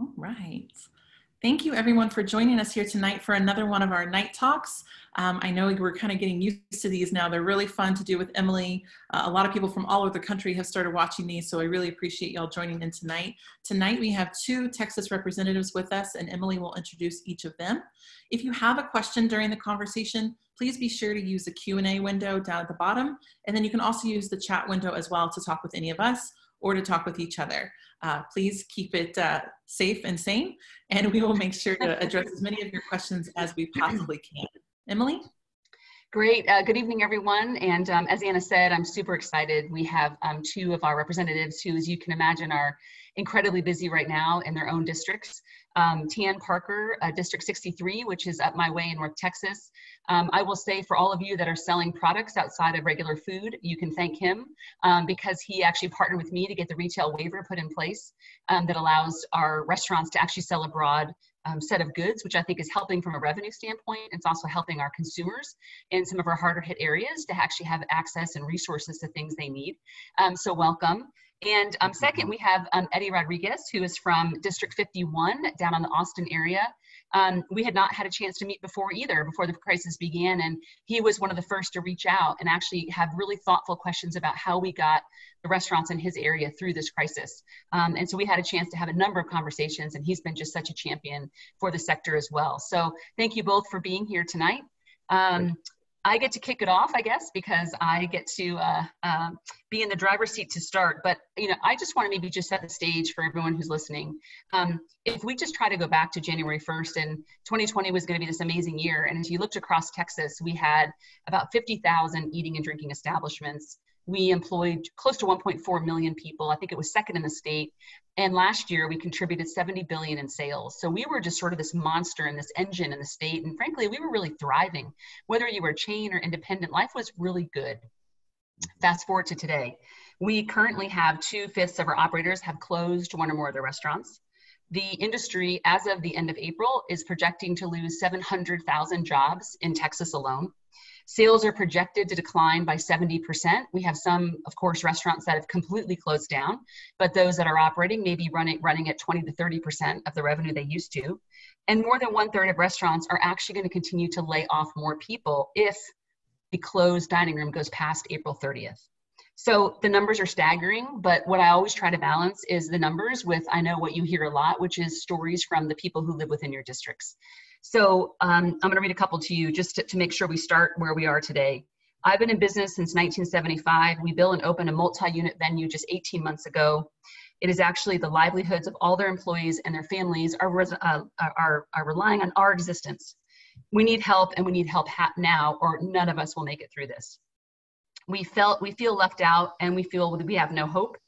All right. Thank you everyone for joining us here tonight for another one of our Knight Talks. Um, I know we're kind of getting used to these now. They're really fun to do with Emily. Uh, a lot of people from all over the country have started watching these, so I really appreciate y'all joining in tonight. Tonight we have two Texas representatives with us and Emily will introduce each of them. If you have a question during the conversation, please be sure to use the Q&A window down at the bottom, and then you can also use the chat window as well to talk with any of us or to talk with each other. Uh, please keep it uh, safe and sane, and we will make sure to address as many of your questions as we possibly can. Emily? Great. Uh, good evening, everyone. And um, as Anna said, I'm super excited. We have um, two of our representatives who, as you can imagine, are incredibly busy right now in their own districts. Um, Tan Parker, uh, District 63, which is up my way in North Texas. Um, I will say for all of you that are selling products outside of regular food, you can thank him um, because he actually partnered with me to get the retail waiver put in place um, that allows our restaurants to actually sell abroad um, set of goods, which I think is helping from a revenue standpoint. It's also helping our consumers in some of our harder hit areas to actually have access and resources to things they need. Um, so welcome. And um, second, we have um, Eddie Rodriguez, who is from District 51 down on the Austin area. Um, we had not had a chance to meet before either, before the crisis began. And he was one of the first to reach out and actually have really thoughtful questions about how we got the restaurants in his area through this crisis. Um, and so we had a chance to have a number of conversations, and he's been just such a champion for the sector as well. So thank you both for being here tonight. Um, I get to kick it off, I guess, because I get to uh, uh, be in the driver's seat to start. But you know, I just want to maybe just set the stage for everyone who's listening. Um, if we just try to go back to January 1st, and 2020 was going to be this amazing year, and as you looked across Texas, we had about 50,000 eating and drinking establishments we employed close to 1.4 million people. I think it was second in the state. And last year we contributed 70 billion in sales. So we were just sort of this monster and this engine in the state. And frankly, we were really thriving. Whether you were chain or independent, life was really good. Fast forward to today. We currently have two fifths of our operators have closed one or more of their restaurants. The industry, as of the end of April, is projecting to lose 700,000 jobs in Texas alone. Sales are projected to decline by 70%. We have some, of course, restaurants that have completely closed down, but those that are operating may be running, running at 20 to 30% of the revenue they used to. And more than one third of restaurants are actually going to continue to lay off more people if the closed dining room goes past April 30th. So the numbers are staggering, but what I always try to balance is the numbers with I know what you hear a lot, which is stories from the people who live within your districts. So um, I'm going to read a couple to you just to, to make sure we start where we are today. I've been in business since 1975. We built and opened a multi-unit venue just 18 months ago. It is actually the livelihoods of all their employees and their families are, uh, are, are relying on our existence. We need help and we need help now or none of us will make it through this. We felt we feel left out and we feel we have no hope.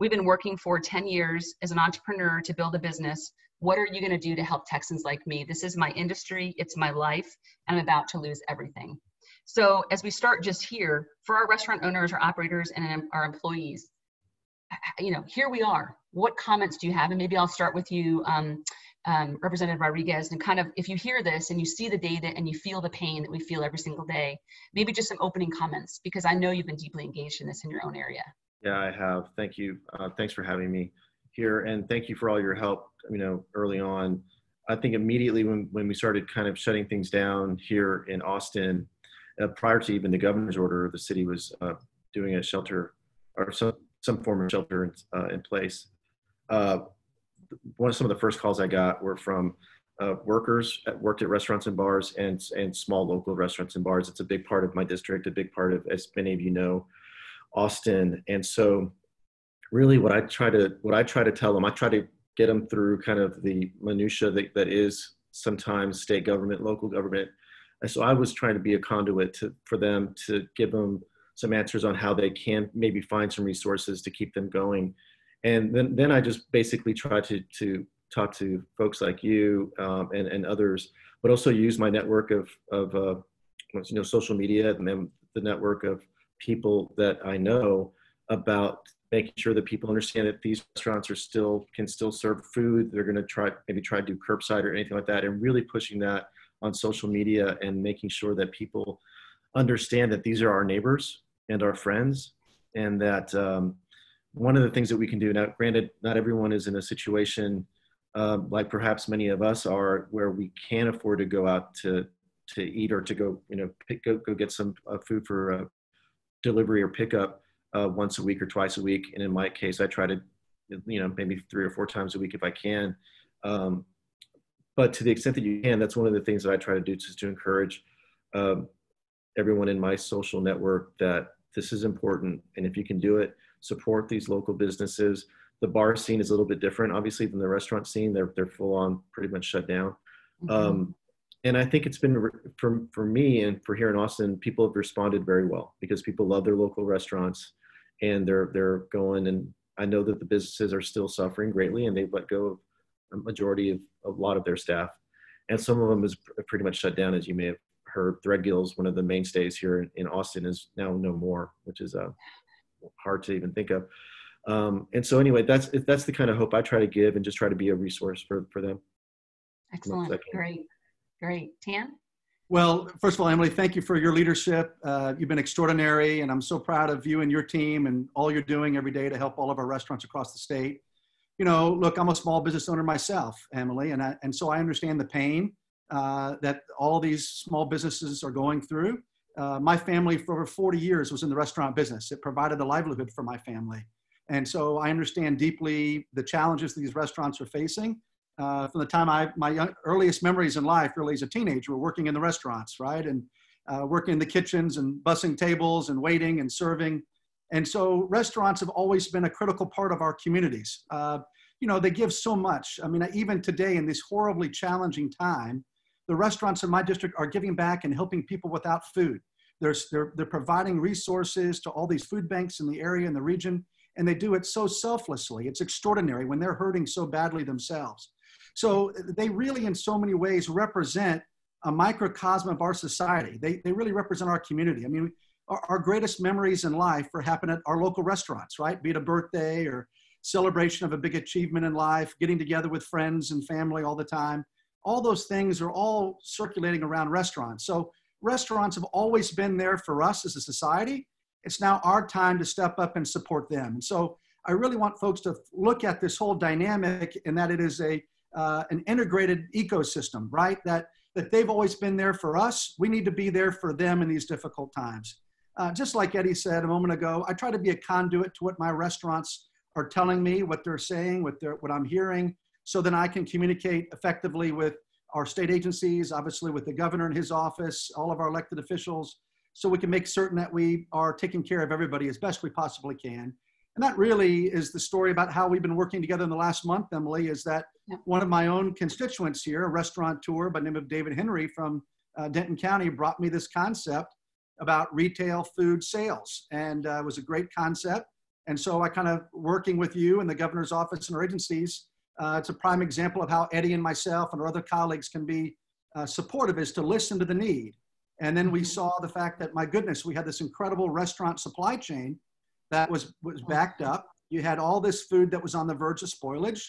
We've been working for 10 years as an entrepreneur to build a business what are you going to do to help Texans like me? This is my industry, it's my life, and I'm about to lose everything. So, as we start just here, for our restaurant owners, our operators, and our employees, you know, here we are. What comments do you have? And maybe I'll start with you, um, um, Representative Rodriguez, and kind of if you hear this and you see the data and you feel the pain that we feel every single day, maybe just some opening comments because I know you've been deeply engaged in this in your own area. Yeah, I have. Thank you. Uh, thanks for having me here, and thank you for all your help. You know, early on, I think immediately when when we started kind of shutting things down here in Austin, uh, prior to even the governor's order, the city was uh, doing a shelter or some some form of shelter in, uh, in place. Uh, one of some of the first calls I got were from uh, workers that worked at restaurants and bars and and small local restaurants and bars. It's a big part of my district, a big part of, as many of you know, Austin. And so really what I try to what I try to tell them, I try to get them through kind of the minutia that, that is sometimes state government, local government. And so I was trying to be a conduit to, for them to give them some answers on how they can maybe find some resources to keep them going. And then, then I just basically try to, to talk to folks like you um, and, and others, but also use my network of, of uh, you know, social media and then the network of people that I know about making sure that people understand that these restaurants are still can still serve food. They're going to try maybe try to do curbside or anything like that, and really pushing that on social media and making sure that people understand that these are our neighbors and our friends, and that um, one of the things that we can do now. Granted, not everyone is in a situation um, like perhaps many of us are, where we can't afford to go out to to eat or to go, you know, pick, go go get some uh, food for uh, delivery or pickup uh, once a week or twice a week. And in my case, I try to, you know, maybe three or four times a week if I can. Um, but to the extent that you can, that's one of the things that I try to do, just to encourage um, everyone in my social network that this is important. And if you can do it, support these local businesses. The bar scene is a little bit different, obviously, than the restaurant scene. They're, they're full on pretty much shut down. Mm-hmm. Um, and I think it's been for, for me and for here in Austin, people have responded very well because people love their local restaurants and they're, they're going and I know that the businesses are still suffering greatly and they've let go of a majority of a lot of their staff. And some of them is pretty much shut down, as you may have heard. Threadgill's one of the mainstays here in Austin is now no more, which is uh, hard to even think of. Um, and so anyway, that's that's the kind of hope I try to give and just try to be a resource for, for them. Excellent. Great. Great. Tan? Well, first of all, Emily, thank you for your leadership. Uh, you've been extraordinary, and I'm so proud of you and your team and all you're doing every day to help all of our restaurants across the state you know, look, I'm a small business owner myself, Emily, and I, and so I understand the pain uh, that all these small businesses are going through. Uh, my family for over 40 years was in the restaurant business. It provided a livelihood for my family. And so I understand deeply the challenges these restaurants are facing. Uh, from the time I, my young, earliest memories in life, really as a teenager, were working in the restaurants, right? And uh, working in the kitchens and bussing tables and waiting and serving. And so restaurants have always been a critical part of our communities. Uh, you know, they give so much. I mean, even today in this horribly challenging time, the restaurants in my district are giving back and helping people without food. They're, they're, they're providing resources to all these food banks in the area and the region, and they do it so selflessly. It's extraordinary when they're hurting so badly themselves. So they really, in so many ways, represent a microcosm of our society. They, they really represent our community. I mean, our, our greatest memories in life are happen at our local restaurants, right? Be it a birthday or celebration of a big achievement in life, getting together with friends and family all the time. All those things are all circulating around restaurants. So restaurants have always been there for us as a society. It's now our time to step up and support them. And so I really want folks to look at this whole dynamic in that it is a uh, an integrated ecosystem, right? That that they've always been there for us. We need to be there for them in these difficult times. Uh, just like Eddie said a moment ago, I try to be a conduit to what my restaurants are telling me, what they're saying, what, they're, what I'm hearing, so then I can communicate effectively with our state agencies, obviously with the governor and his office, all of our elected officials, so we can make certain that we are taking care of everybody as best we possibly can. And that really is the story about how we've been working together in the last month, Emily, is that yeah. one of my own constituents here, a restaurateur by the name of David Henry from uh, Denton County, brought me this concept about retail food sales. And uh, it was a great concept. And so I kind of working with you and the governor's office and our agencies, uh, it's a prime example of how Eddie and myself and our other colleagues can be uh, supportive is to listen to the need. And then we mm-hmm. saw the fact that, my goodness, we had this incredible restaurant supply chain that was, was backed up. You had all this food that was on the verge of spoilage.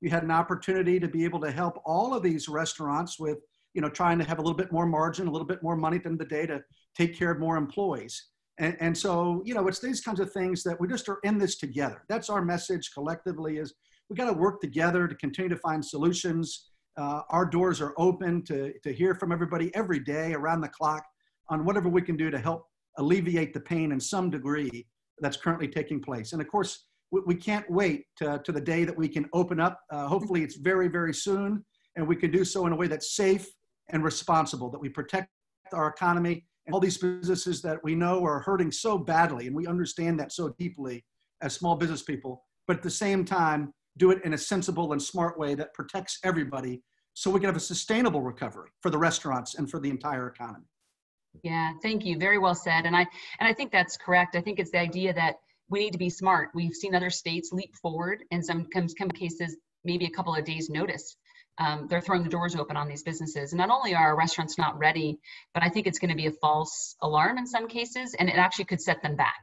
You had an opportunity to be able to help all of these restaurants with, you know, trying to have a little bit more margin, a little bit more money at the end of the day to take care of more employees. And, and so, you know, it's these kinds of things that we just are in this together. That's our message collectively is we got to work together to continue to find solutions. Uh, our doors are open to, to hear from everybody every day around the clock on whatever we can do to help alleviate the pain in some degree that's currently taking place. And of course, we, we can't wait to, to, the day that we can open up. Uh, hopefully it's very, very soon. And we can do so in a way that's safe and responsible, that we protect our economy and all these businesses that we know are hurting so badly, and we understand that so deeply as small business people, but at the same time, do it in a sensible and smart way that protects everybody so we can have a sustainable recovery for the restaurants and for the entire economy. Yeah, thank you. Very well said. And I and I think that's correct. I think it's the idea that we need to be smart. We've seen other states leap forward in some, some cases, maybe a couple of days notice um, they're throwing the doors open on these businesses. And not only are our restaurants not ready, but I think it's going to be a false alarm in some cases, and it actually could set them back.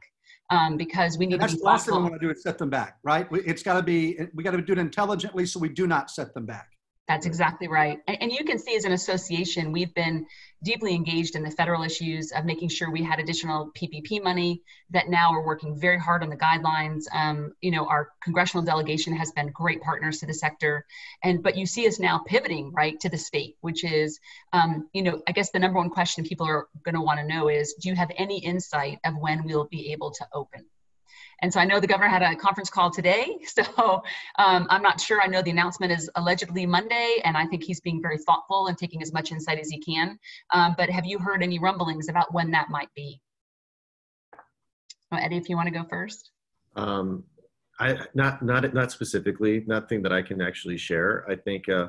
Um, because we need that's to be the last thing we want to do is set them back, right? It's got to be we got to do it intelligently so we do not set them back. That's exactly right. And, and, you can see as an association, we've been deeply engaged in the federal issues of making sure we had additional PPP money that now we're working very hard on the guidelines. Um, you know, our congressional delegation has been great partners to the sector. And, but you see us now pivoting right to the state, which is, um, you know, I guess the number one question people are going to want to know is, do you have any insight of when we'll be able to open? And so I know the governor had a conference call today. So um, I'm not sure. I know the announcement is allegedly Monday, and I think he's being very thoughtful and taking as much insight as he can. Um, but have you heard any rumblings about when that might be? Eddie, if you want to go first. Um, I not not not specifically, nothing that I can actually share. I think uh,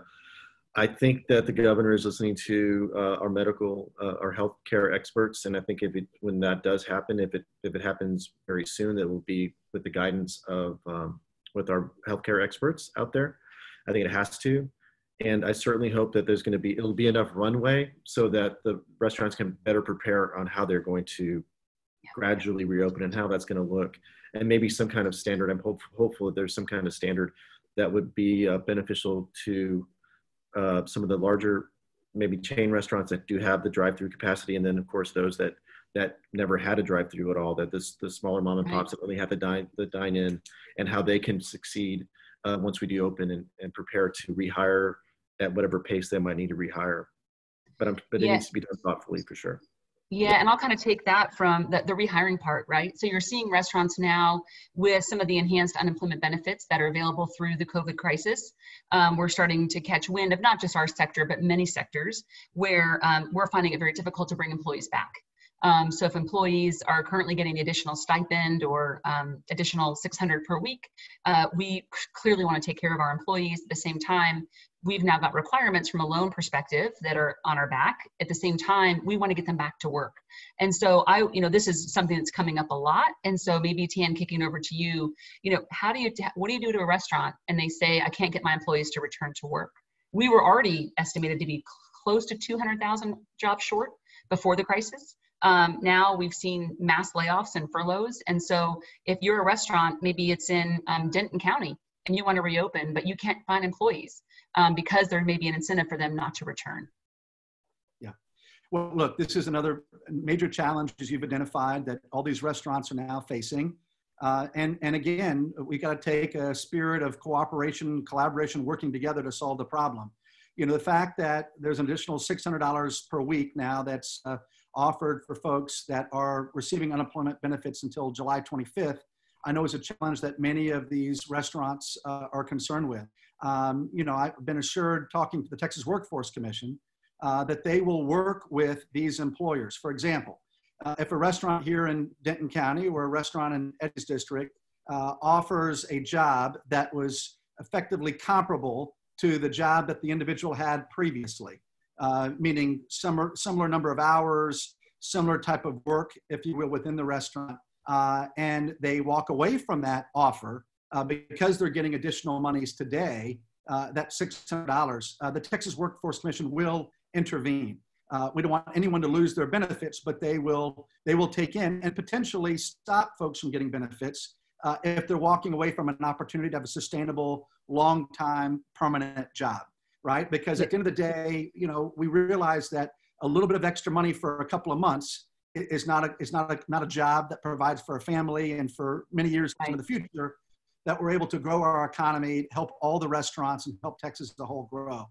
I think that the governor is listening to uh, our medical, uh, our healthcare experts, and I think if it, when that does happen, if it if it happens very soon, it will be with the guidance of um, with our healthcare experts out there. I think it has to, and I certainly hope that there's going to be it'll be enough runway so that the restaurants can better prepare on how they're going to gradually reopen and how that's going to look, and maybe some kind of standard. I'm hope, hopeful that there's some kind of standard that would be uh, beneficial to uh, some of the larger maybe chain restaurants that do have the drive-through capacity, and then of course those that that never had a drive-through at all. That this the smaller mom and pops right. that only have the dine the dine in, and how they can succeed uh, once we do open and, and prepare to rehire at whatever pace they might need to rehire. But I'm, but it needs to be done thoughtfully for sure. Yeah, and I'll kind of take that from the, the rehiring part, right? So you're seeing restaurants now with some of the enhanced unemployment benefits that are available through the COVID crisis. Um, we're starting to catch wind of not just our sector, but many sectors where um, we're finding it very difficult to bring employees back. Um, so if employees are currently getting additional stipend or um, additional 600 per week, uh, we clearly want to take care of our employees. At the same time, we've now got requirements from a loan perspective that are on our back. At the same time, we want to get them back to work. And so I, you know, this is something that's coming up a lot. And so maybe Tan, kicking over to you, you know, how do you, what do you do to a restaurant and they say, I can't get my employees to return to work? We were already estimated to be close to 200,000 jobs short before the crisis. Um, now we've seen mass layoffs and furloughs. And so if you're a restaurant, maybe it's in um, Denton County and you want to reopen, but you can't find employees um, because there may be an incentive for them not to return. Yeah. Well, look, this is another major challenge as you've identified that all these restaurants are now facing. Uh, and, and again, we got to take a spirit of cooperation, collaboration, working together to solve the problem. You know, the fact that there's an additional $600 per week now that's uh, offered for folks that are receiving unemployment benefits until July 25th, I know is a challenge that many of these restaurants uh, are concerned with. Um, you know, I've been assured talking to the Texas Workforce Commission uh, that they will work with these employers. For example, uh, if a restaurant here in Denton County or a restaurant in Eddie's district uh, offers a job that was effectively comparable to the job that the individual had previously, uh, meaning similar, similar number of hours, similar type of work, if you will, within the restaurant. Uh, and they walk away from that offer uh, because they're getting additional monies today, uh, that $600, uh, the Texas Workforce Commission will intervene. Uh, we don't want anyone to lose their benefits, but they will, they will take in and potentially stop folks from getting benefits if they're walking away from an opportunity to have a sustainable, long-time, permanent job right? Because at the end of the day, you know, we realize that a little bit of extra money for a couple of months is not a is not a not a job that provides for a family and for many years right. into the future that we're able to grow our economy, help all the restaurants, and help Texas as a whole grow.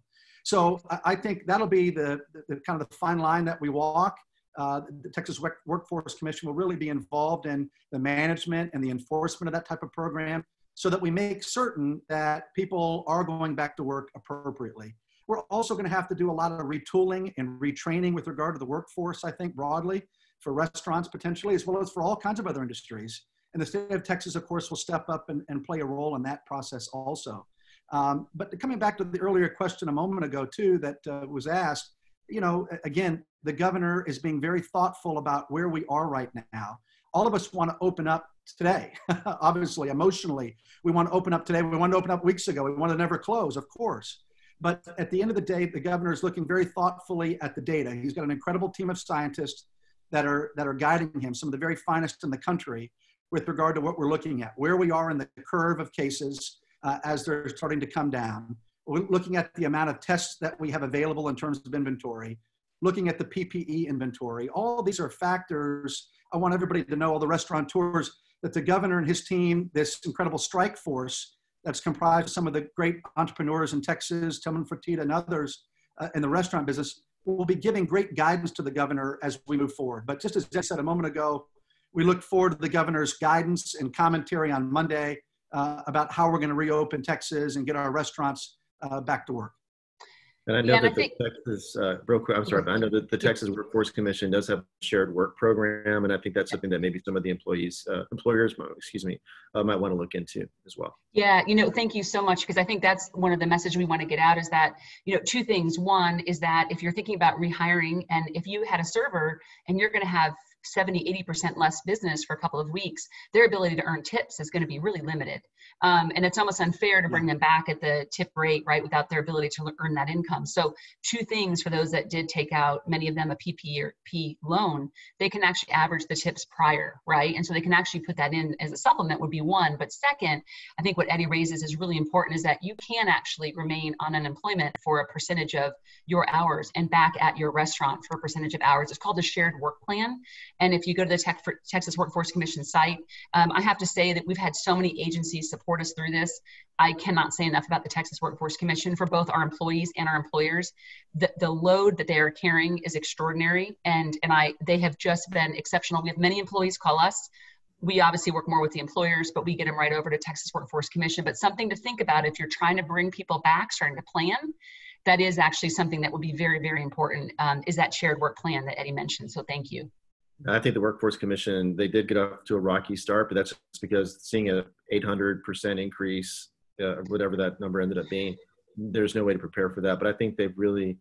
So I think that'll be the, the, the kind of the fine line that we walk. Uh, the Texas Workforce Commission will really be involved in the management and the enforcement of that type of program so that we make certain that people are going back to work appropriately. We're also going to have to do a lot of retooling and retraining with regard to the workforce, I think, broadly for restaurants potentially, as well as for all kinds of other industries. And the state of Texas, of course, will step up and, and play a role in that process also. Um, but coming back to the earlier question a moment ago, too, that uh, was asked, you know, again, the governor is being very thoughtful about where we are right now. All of us want to open up today, obviously, emotionally. We want to open up today. We want to open up weeks ago. We want to never close, of course. But at the end of the day, the governor is looking very thoughtfully at the data. He's got an incredible team of scientists that are, that are guiding him, some of the very finest in the country, with regard to what we're looking at, where we are in the curve of cases uh, as they're starting to come down. We're looking at the amount of tests that we have available in terms of inventory, looking at the PPE inventory. All these are factors. I want everybody to know, all the restaurateurs, that the governor and his team, this incredible strike force that's comprised of some of the great entrepreneurs in Texas, Tillman Fertitta and others uh, in the restaurant business, will be giving great guidance to the governor as we move forward. But just as I said a moment ago, we look forward to the governor's guidance and commentary on Monday uh, about how we're going to reopen Texas and get our restaurants uh, back to work. And I know Yeah, and I that the think- Texas, uh, real quick, I'm sorry, but I know that the Texas Workforce Commission does have a shared work program, and I think that's something that maybe some of the employees, uh, employers, excuse me, uh, might want to look into as well. Yeah, you know, thank you so much because I think that's one of the message we want to get out is that, you know, two things. One is that if you're thinking about rehiring and if you had a server and you're going to have 70, 80% less business for a couple of weeks, their ability to earn tips is going to be really limited. Um, and it's almost unfair to bring them back at the tip rate, right, without their ability to earn that income. So, two things for those that did take out, many of them a PPP loan, they can actually average the tips prior, right? And so they can actually put that in as a supplement, would be one. But second, I think what Eddie raises is really important is that you can actually remain on unemployment for a percentage of your hours and back at your restaurant for a percentage of hours. It's called the shared work plan. And if you go to the Texas Workforce Commission site, um, I have to say that we've had so many agencies support us through this. I cannot say enough about the Texas Workforce Commission for both our employees and our employers. The, the load that they are carrying is extraordinary, and and I they have just been exceptional. We have many employees call us. We obviously work more with the employers, but we get them right over to Texas Workforce Commission. But something to think about if you're trying to bring people back, starting to plan, that is actually something that would be very, very important. Um, is that shared work plan that Eddie mentioned? So thank you. I think the Workforce Commission, they did get off to a rocky start, but that's just because seeing a 800% increase, uh, whatever that number ended up being, there's no way to prepare for that. But I think they've really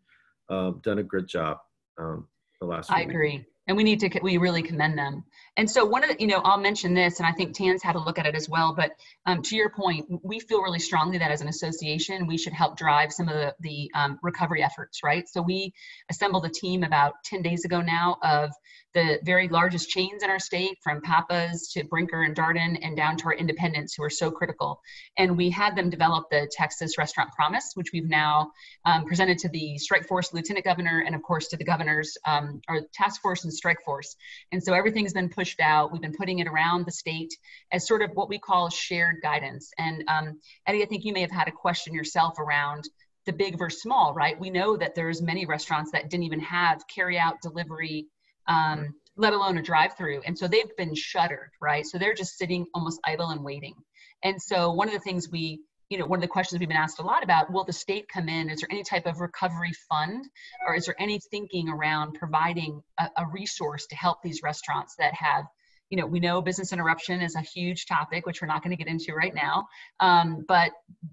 uh, done a good job um, the last I agree. And we need to, we really commend them. And so one of the, you know, I'll mention this, and I think Tan's had a look at it as well, but um, to your point, we feel really strongly that as an association, we should help drive some of the, the um, recovery efforts, right? So we assembled a team about 10 days ago now of the very largest chains in our state, from Pappas to Brinker and Darden, and down to our independents who are so critical. And we had them develop the Texas Restaurant Promise, which we've now um, presented to the Strike Force Lieutenant Governor and, of course, to the governors, um, or Task Force and Strike Force. And so everything's been pushed out. We've been putting it around the state as sort of what we call shared guidance. And um, Eddie, I think you may have had a question yourself around the big versus small, right? We know that there's many restaurants that didn't even have carry out delivery um, let alone a drive through. And so they've been shuttered, right? So they're just sitting almost idle and waiting. And so one of the things we, you know, one of the questions we've been asked a lot about, will the state come in? Is there any type of recovery fund or is there any thinking around providing a, a resource to help these restaurants that have you know, we know business interruption is a huge topic, which we're not going to get into right now, um, but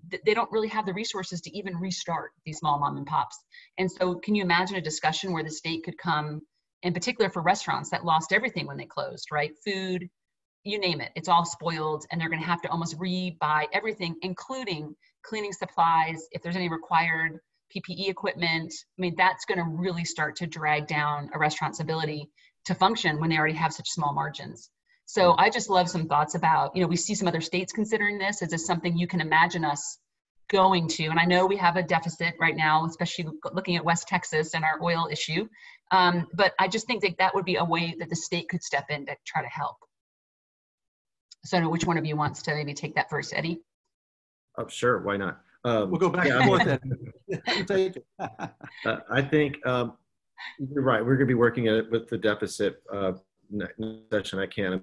th- they don't really have the resources to even restart these small mom and pops. And so, can you imagine a discussion where the state could come in particular for restaurants that lost everything when they closed, right? Food, you name it, it's all spoiled, and they're going to have to almost re-buy everything, including cleaning supplies, if there's any required PPE equipment. I mean, that's going to really start to drag down a restaurant's ability to function when they already have such small margins. So I just love some thoughts about, you know, we see some other states considering this. Is this something you can imagine us going to? And I know we have a deficit right now, especially looking at West Texas and our oil issue. Um, but I just think that that would be a way that the state could step in to try to help. So I don't know which one of you wants to maybe take that first, Eddie? Oh, sure, why not? Um, We'll go back yeah, and I forth then. Uh, I think um, you're right. We're going to be working at it with the deficit uh, next session. I can't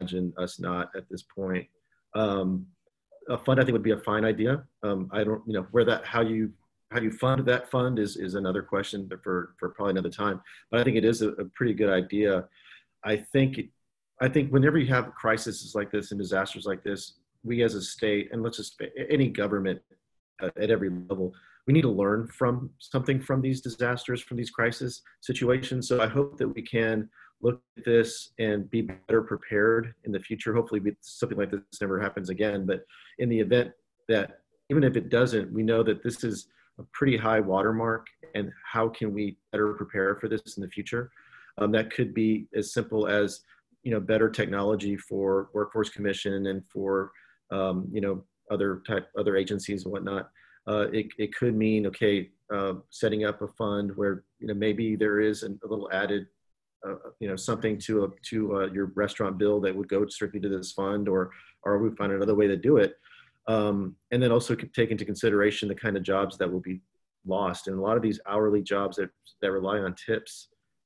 imagine us not at this point. Um, a fund, I think, would be a fine idea. Um, I don't, you know, where that, how you, how you fund that fund is is another question for for probably another time. But I think it is a, a pretty good idea. I think, I think whenever you have crises like this and disasters like this, we as a state and let's just any government uh, at every level we need to learn from something from these disasters, from these crisis situations. So I hope that we can look at this and be better prepared in the future. Hopefully, something like this never happens again. But in the event that, even if it doesn't, we know that this is a pretty high watermark, and how can we better prepare for this in the future? Um, that could be as simple as you know better technology for workforce commission and for um, you know other type other agencies and whatnot Uh, it, it could mean, okay, uh, setting up a fund where, you know, maybe there is an, a little added, uh, you know, something to, a, to uh, your restaurant bill that would go strictly to this fund or, or we find another way to do it. Um, and then also take into consideration the kind of jobs that will be lost. And a lot of these hourly jobs that, that rely on tips,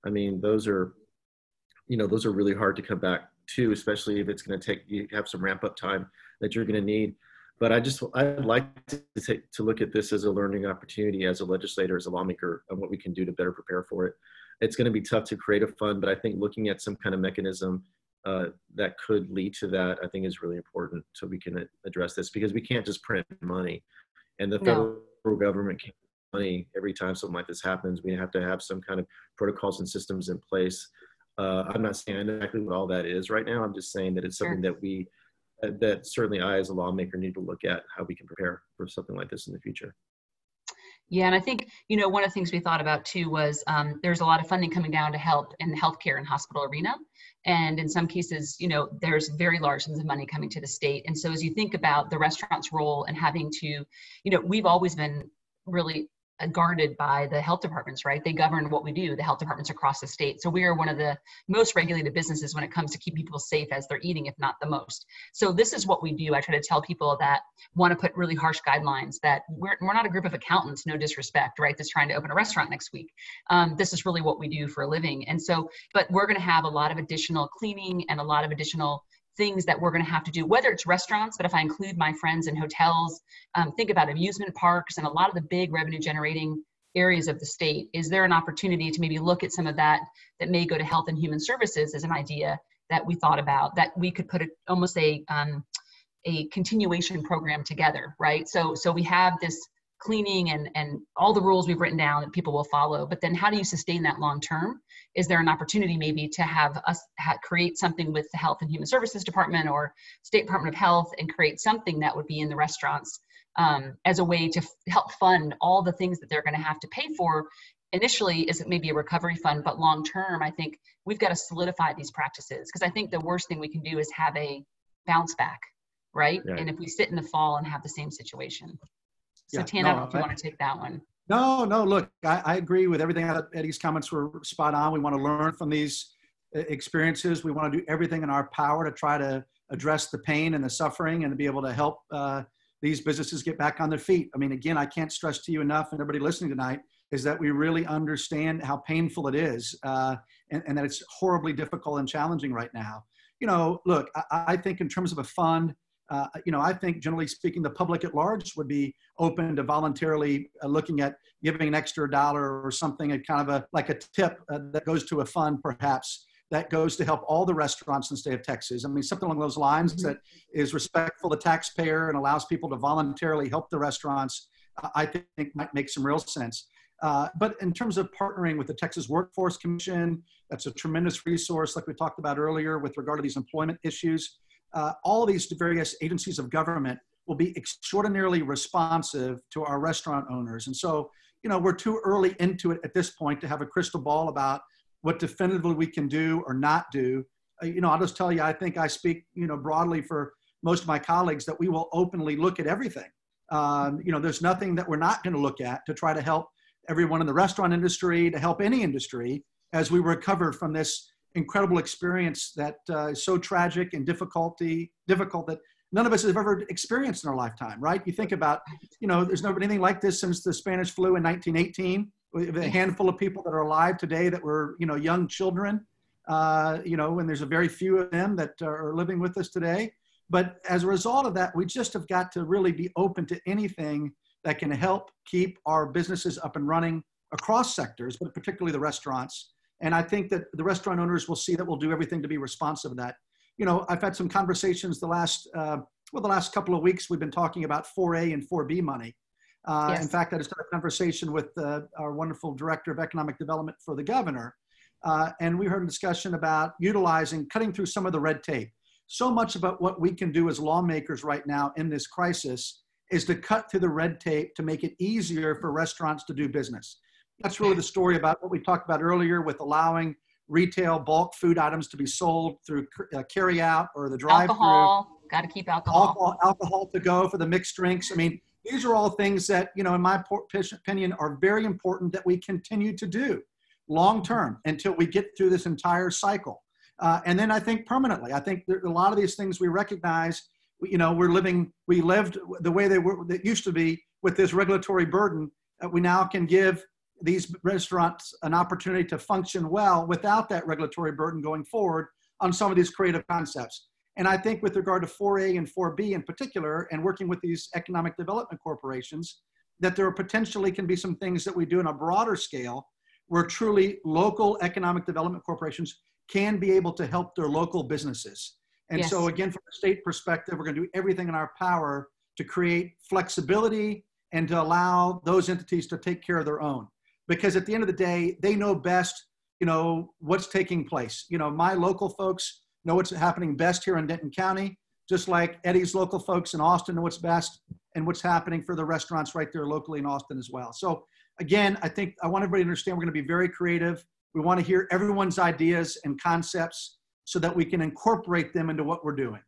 I mean, those are, you know, those are really hard to come back to, especially if it's going to take, you have some ramp up time that you're going to need. But I just, I'd like to take, to look at this as a learning opportunity as a legislator, as a lawmaker, and what we can do to better prepare for it. It's going to be tough to create a fund, but I think looking at some kind of mechanism uh, that could lead to that, I think is really important so we can address this because we can't just print money. And the federal no. government can't money every time something like this happens. We have to have some kind of protocols and systems in place. Uh, I'm not saying exactly what all that is right now. I'm just saying that it's something sure. that we, uh, that certainly I as a lawmaker need to look at how we can prepare for something like this in the future. Yeah, and I think you know one of the things we thought about too was um, there's a lot of funding coming down to help in the healthcare and hospital arena, and in some cases, you know, there's very large sums of money coming to the state. And so as you think about the restaurant's role and having to, you know, we've always been really guarded by the health departments, right? They govern what we do, the health departments across the state. So we are one of the most regulated businesses when it comes to keep people safe as they're eating, if not the most. So this is what we do. I try to tell people that want to put really harsh guidelines that we're, we're not a group of accountants, no disrespect, right? That's trying to open a restaurant next week. Um, this is really what we do for a living. And so, but we're going to have a lot of additional cleaning and a lot of additional things that we're going to have to do, whether it's restaurants, but if I include my friends in hotels, um, think about amusement parks and a lot of the big revenue generating areas of the state. Is there an opportunity to maybe look at some of that that may go to health and human services as an idea that we thought about that we could put a, almost a um, a continuation program together, right? So so we have this cleaning and and all the rules we've written down that people will follow but then how do you sustain that long term? Is there an opportunity maybe to have us ha- create something with the health and human services department or state department of health and create something that would be in the restaurants um, as a way to f- help fund all the things that they're going to have to pay for? Initially is it maybe a recovery fund but long term i think we've got to solidify these practices because i think the worst thing we can do is have a bounce back right. And if we sit in the fall and have the same situation so yeah, Tana, no, if you I, want to take that one. No, no, look, I, I agree with everything. Eddie's comments were spot on. We want to learn from these uh, experiences. We want to do everything in our power to try to address the pain and the suffering and to be able to help uh, these businesses get back on their feet. I mean, again, I can't stress to you enough and everybody listening tonight is that we really understand how painful it is uh, and, and, that it's horribly difficult and challenging right now. You know, look, I, I think in terms of a fund, uh, you know, I think generally speaking, the public at large would be open to voluntarily uh, looking at giving an extra dollar or something, a kind of a like a tip uh, that goes to a fund, perhaps that goes to help all the restaurants in the state of Texas. I mean, something along those lines mm-hmm. that is respectful to the taxpayer and allows people to voluntarily help the restaurants. Uh, I think might make some real sense. Uh, but in terms of partnering with the Texas Workforce Commission, that's a tremendous resource, like we talked about earlier, with regard to these employment issues uh, all these various agencies of government will be extraordinarily responsive to our restaurant owners. And so, you know, we're too early into it at this point to have a crystal ball about what definitively we can do or not do. Uh, you know, I'll just tell you, I think I speak, you know, broadly for most of my colleagues that we will openly look at everything. Um, you know, there's nothing that we're not going to look at to try to help everyone in the restaurant industry, to help any industry as we recover from this incredible experience that uh, is so tragic and difficulty difficult that none of us have ever experienced in our lifetime right? You think about you know there's never anything like this since the spanish flu in 1918 With a handful of people that are alive today that were you know young children uh, you know and there's a very few of them that are living with us today. But as a result of that we just have got to really be open to anything that can help keep our businesses up and running across sectors but particularly the restaurants and I think that the restaurant owners will see that we'll do everything to be responsive to that. You know, I've had some conversations the last, uh, well, the last couple of weeks, we've been talking about 4A and 4B money. Uh, yes. In fact, I just had a conversation with uh, our wonderful director of economic development for the governor. Uh, and we heard a discussion about utilizing, cutting through some of the red tape. So much about what we can do as lawmakers right now in this crisis is to cut through the red tape to make it easier for restaurants to do business that's really the story about what we talked about earlier with allowing retail bulk food items to be sold through uh, carry out or the drive through. Alcohol, got to keep alcohol. alcohol. Alcohol to go for the mixed drinks. I mean, these are all things that, you know, in my opinion, are very important that we continue to do long term until we get through this entire cycle. Uh, and then I think permanently, I think a lot of these things we recognize, you know, we're living, we lived the way they were, that used to be with this regulatory burden. Uh, we now can give these restaurants an opportunity to function well without that regulatory burden going forward on some of these creative concepts. And I think with regard to 4A and 4B in particular, and working with these economic development corporations, that there potentially can be some things that we do on a broader scale where truly local economic development corporations can be able to help their local businesses. And yes. so again, from a state perspective, we're gonna do everything in our power to create flexibility and to allow those entities to take care of their own. Because at the end of the day, they know best, you know, what's taking place. You know, my local folks know what's happening best here in Denton County, just like Eddie's local folks in Austin know what's best and what's happening for the restaurants right there locally in Austin as well. So again, I think I want everybody to understand we're going to be very creative. We want to hear everyone's ideas and concepts so that we can incorporate them into what we're doing.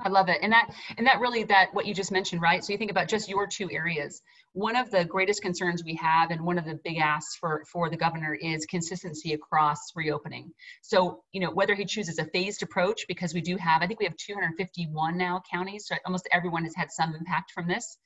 I love it. And that and that really that what you just mentioned, right? So you think about just your two areas. One of the greatest concerns we have and one of the big asks for for the governor is consistency across reopening. So, you know, whether he chooses a phased approach because we do have I think we have 251 now counties, so almost everyone has had some impact from this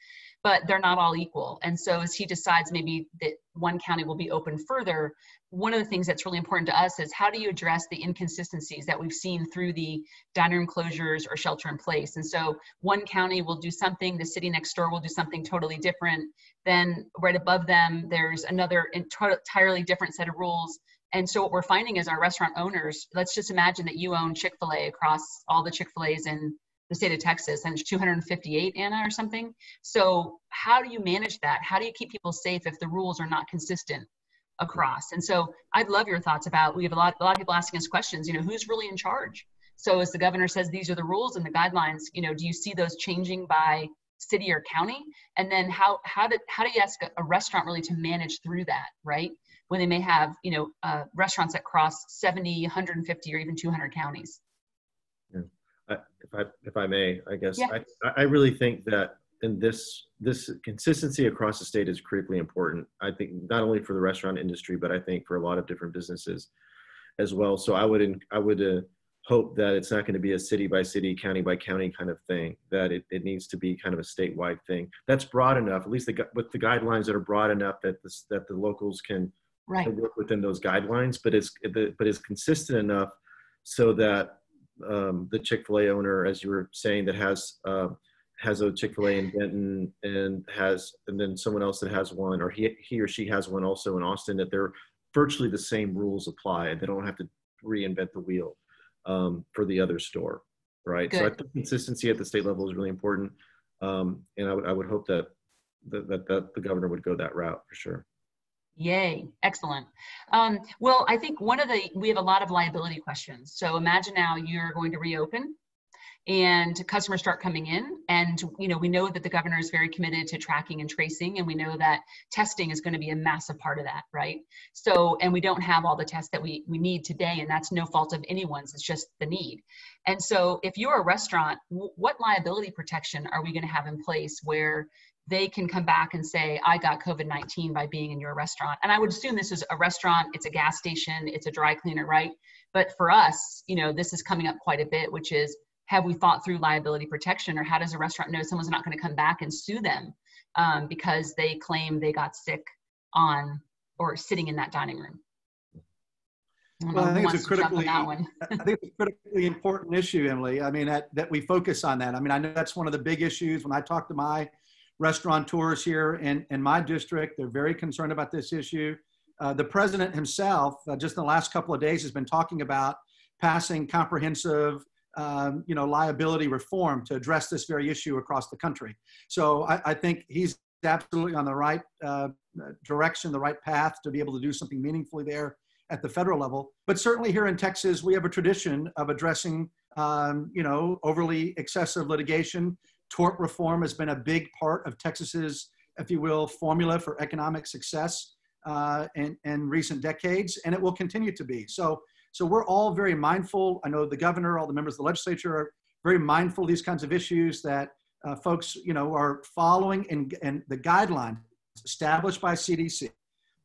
but they're not all equal. And so as he decides maybe that one county will be open further, one of the things that's really important to us is how do you address the inconsistencies that we've seen through the dining room closures or shelter in place? And so one county will do something, the city next door will do something totally different. Then right above them, there's another entirely different set of rules. And so what we're finding is our restaurant owners, let's just imagine that you own Chick-fil-A across all the Chick-fil-A's in the state of Texas, and it's 258, Anna, or something. So, how do you manage that? How do you keep people safe if the rules are not consistent across? And so, I'd love your thoughts about. We have a lot, a lot of people asking us questions. You know, who's really in charge? So, as the governor says, these are the rules and the guidelines. You know, do you see those changing by city or county? And then how how did how do you ask a, restaurant really to manage through that, right? When they may have you know uh, restaurants that cross 70, 150, or even 200 counties. If I if I may, I guess yeah. I I really think that in this this consistency across the state is critically important. I think not only for the restaurant industry, but I think for a lot of different businesses as well. So I would I would uh, hope that it's not going to be a city by city, county by county kind of thing. That it, it needs to be kind of a statewide thing. That's broad enough, at least the, with the guidelines that are broad enough that the, that the locals can, right. can work within those guidelines. But it's but it's consistent enough so that um, the Chick Fil A owner, as you were saying, that has uh, has a Chick Fil A in Denton and has, and then someone else that has one, or he he or she has one also in Austin. That they're virtually the same rules apply, and they don't have to reinvent the wheel um, for the other store, right? Good. So I think consistency at the state level is really important, um, and I would I would hope that that, that that the governor would go that route for sure. Yay, excellent. Um, well, I think one of the, we have a lot of liability questions. So imagine now you're going to reopen and customers start coming in and you know we know that the governor is very committed to tracking and tracing and we know that testing is going to be a massive part of that right so and we don't have all the tests that we we need today and that's no fault of anyone's it's just the need and so if you're a restaurant what liability protection are we going to have in place where they can come back and say, I got COVID 19 by being in your restaurant. And I would assume this is a restaurant, it's a gas station, it's a dry cleaner, right? But for us, you know, this is coming up quite a bit, which is have we thought through liability protection or how does a restaurant know someone's not going to come back and sue them um, because they claim they got sick on or sitting in that dining room? I well, I think it's a critically, I think it's a critically important issue, Emily. I mean, that, that we focus on that. I mean, I know that's one of the big issues when I talk to my restaurateurs here in, in my district. They're very concerned about this issue. Uh, the president himself, uh, just in the last couple of days, has been talking about passing comprehensive um, you know, liability reform to address this very issue across the country. So I, I think he's absolutely on the right uh, direction, the right path to be able to do something meaningfully there at the federal level. But certainly here in Texas, we have a tradition of addressing, um, you know, overly excessive litigation Tort reform has been a big part of Texas's, if you will, formula for economic success uh, in, in recent decades, and it will continue to be. So, so we're all very mindful. I know the governor, all the members of the legislature are very mindful of these kinds of issues that uh, folks, you know, are following and, and the guidelines established by CDC,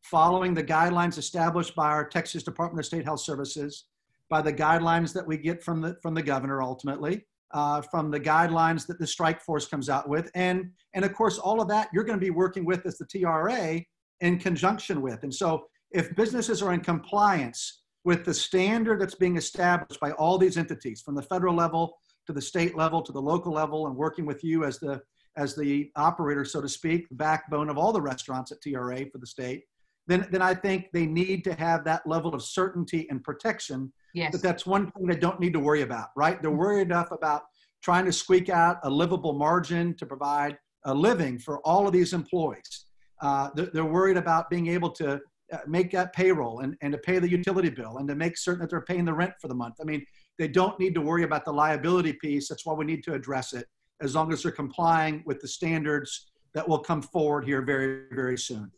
following the guidelines established by our Texas Department of State Health Services, by the guidelines that we get from the from the governor ultimately, uh, from the guidelines that the strike force comes out with, and and of course all of that you're going to be working with as the TRA in conjunction with. And so if businesses are in compliance with the standard that's being established by all these entities, from the federal level to the state level to the local level, and working with you as the as the operator, so to speak, the backbone of all the restaurants at TRA for the state, then, then I think they need to have that level of certainty and protection. Yes. But that's one thing they don't need to worry about, right? They're worried enough about trying to squeak out a livable margin to provide a living for all of these employees. Uh, they're, they're, worried about being able to uh, make that payroll and, and to pay the utility bill and to make certain that they're paying the rent for the month. I mean, they don't need to worry about the liability piece. That's why we need to address it as long as they're complying with the standards that will come forward here very, very soon.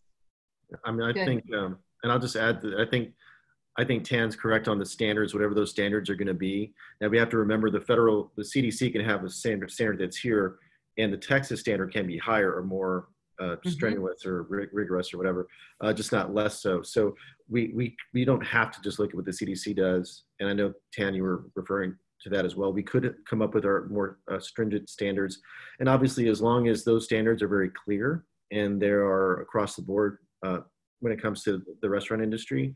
I mean, I Good. think, um, and I'll just add that I think, I think Tan's correct on the standards, whatever those standards are going to be. Now we have to remember the federal, the CDC can have a standard standard that's here, and the Texas standard can be higher or more uh, mm-hmm. strenuous or rigorous or whatever, uh, just not less so. So we we we don't have to just look at what the CDC does. And I know Tan, you were referring to that as well. We could come up with our more uh, stringent standards, and obviously, as long as those standards are very clear and there are across the board uh, when it comes to the restaurant industry,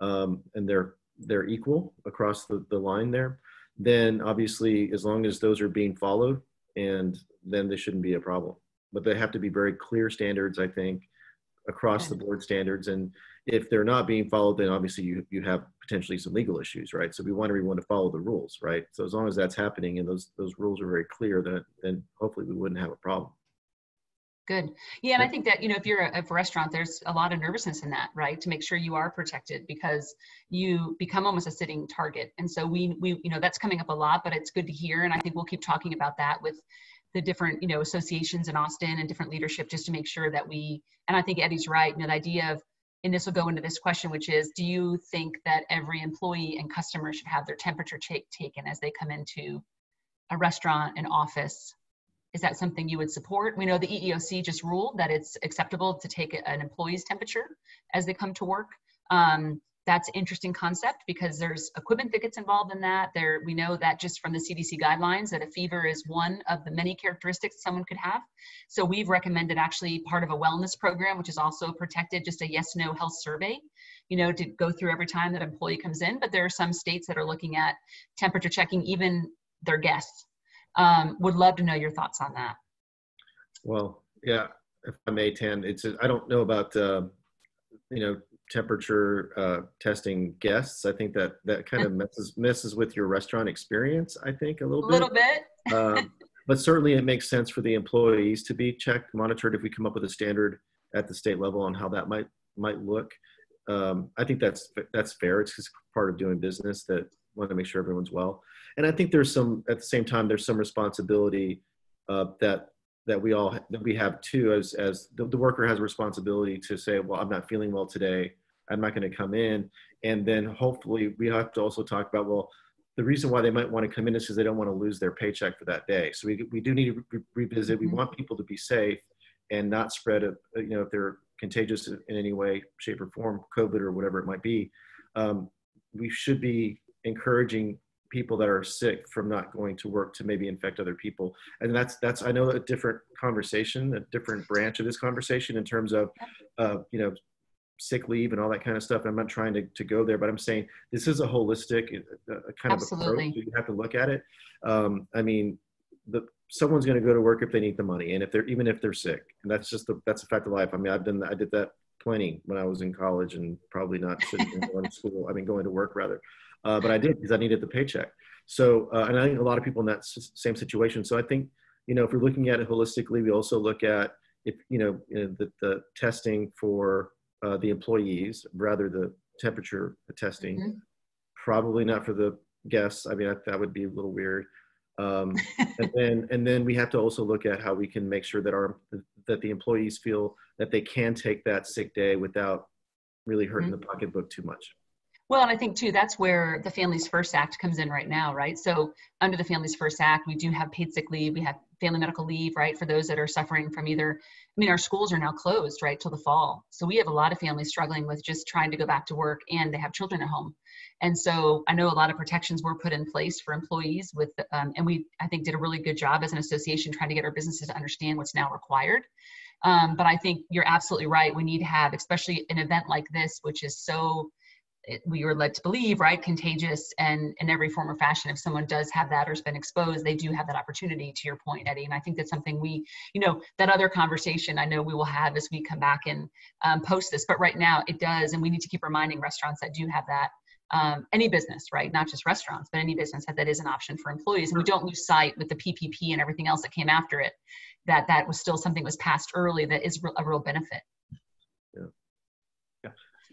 um, and they're they're equal across the, the line there, then obviously as long as those are being followed, and then there shouldn't be a problem. But they have to be very clear standards, I think, across the board standards. And if they're not being followed, then obviously you, you have potentially some legal issues, right? So we want everyone to follow the rules, right? So as long as that's happening and those those rules are very clear, then then hopefully we wouldn't have a problem. Good. Yeah, and I think that you know if you're a, a, restaurant, there's a lot of nervousness in that, right? To make sure you are protected because you become almost a sitting target. And so we we you know that's coming up a lot, but it's good to hear, and I think we'll keep talking about that with the different you know associations in Austin and different leadership just to make sure that we. And I think Eddie's right. You know, the idea of and this will go into this question, which is, do you think that every employee and customer should have their temperature take, taken as they come into a restaurant, an office, is that something you would support? We know the EEOC just ruled that it's acceptable to take an employee's temperature as they come to work. Um, that's an interesting concept because there's equipment that gets involved in that. There, we know that just from the CDC guidelines that a fever is one of the many characteristics someone could have. So we've recommended actually part of a wellness program, which is also protected, just a yes/no health survey, you know, to go through every time that employee comes in. But there are some states that are looking at temperature checking even their guests um, would love to know your thoughts on that. Well, yeah, if I may, Tan, it's I don't know about uh, you know temperature uh, testing guests. I think that that kind of messes messes with your restaurant experience. I think a little bit. A little bit. um, but certainly, it makes sense for the employees to be checked, monitored. If we come up with a standard at the state level on how that might might look, um, I think that's that's fair. It's just part of doing business that want to make sure everyone's well. And I think there's some at the same time there's some responsibility uh, that that we all that we have too as as the, the worker has a responsibility to say, well, I'm not feeling well today. I'm not going to come in. And then hopefully we have to also talk about well, the reason why they might want to come in is because they don't want to lose their paycheck for that day. So we we do need to re- revisit. We mm-hmm. want people to be safe and not spread a, you know if they're contagious in any way, shape, or form, COVID or whatever it might be. Um, we should be encouraging people that are sick from not going to work to maybe infect other people. And that's that's i know a different conversation a different branch of this conversation in terms of uh, you know sick leave and all that kind of stuff. I'm not trying to, to go there but i'm saying this is a holistic uh, kind Absolutely. of approach you have to look at it. Um, i mean the someone's going to go to work if they need the money and if they're even if they're sick. And that's just the that's a fact of life. I mean i've done i did that plenty when i was in college and probably not going to school i mean going to work rather uh, but I did because I needed the paycheck. So, uh, and I think a lot of people in that s- same situation. So I think, you know, if we're looking at it holistically, we also look at if, you know, the, the testing for uh, the employees, rather the temperature testing, mm-hmm. probably not for the guests. I mean, that would be a little weird. Um, and then, and then we have to also look at how we can make sure that our, that the employees feel that they can take that sick day without really hurting mm-hmm. the pocketbook too much. Well, and I think too, that's where the Families First Act comes in right now, right? So, under the Families First Act, we do have paid sick leave, we have family medical leave, right, for those that are suffering from either, I mean, our schools are now closed, right, till the fall. So, we have a lot of families struggling with just trying to go back to work and they have children at home. And so, I know a lot of protections were put in place for employees with, um, and we, I think, did a really good job as an association trying to get our businesses to understand what's now required. Um, but I think you're absolutely right. We need to have, especially an event like this, which is so we were led to believe, right, contagious and in every form or fashion. If someone does have that or has been exposed, they do have that opportunity, to your point, Eddie. And I think that's something we, you know, that other conversation I know we will have as we come back and um, post this. But right now it does, and we need to keep reminding restaurants that do have that. Um, any business, right? Not just restaurants, but any business that that is an option for employees. And we don't lose sight with the PPP and everything else that came after it, that that was still something was passed early that is a real benefit.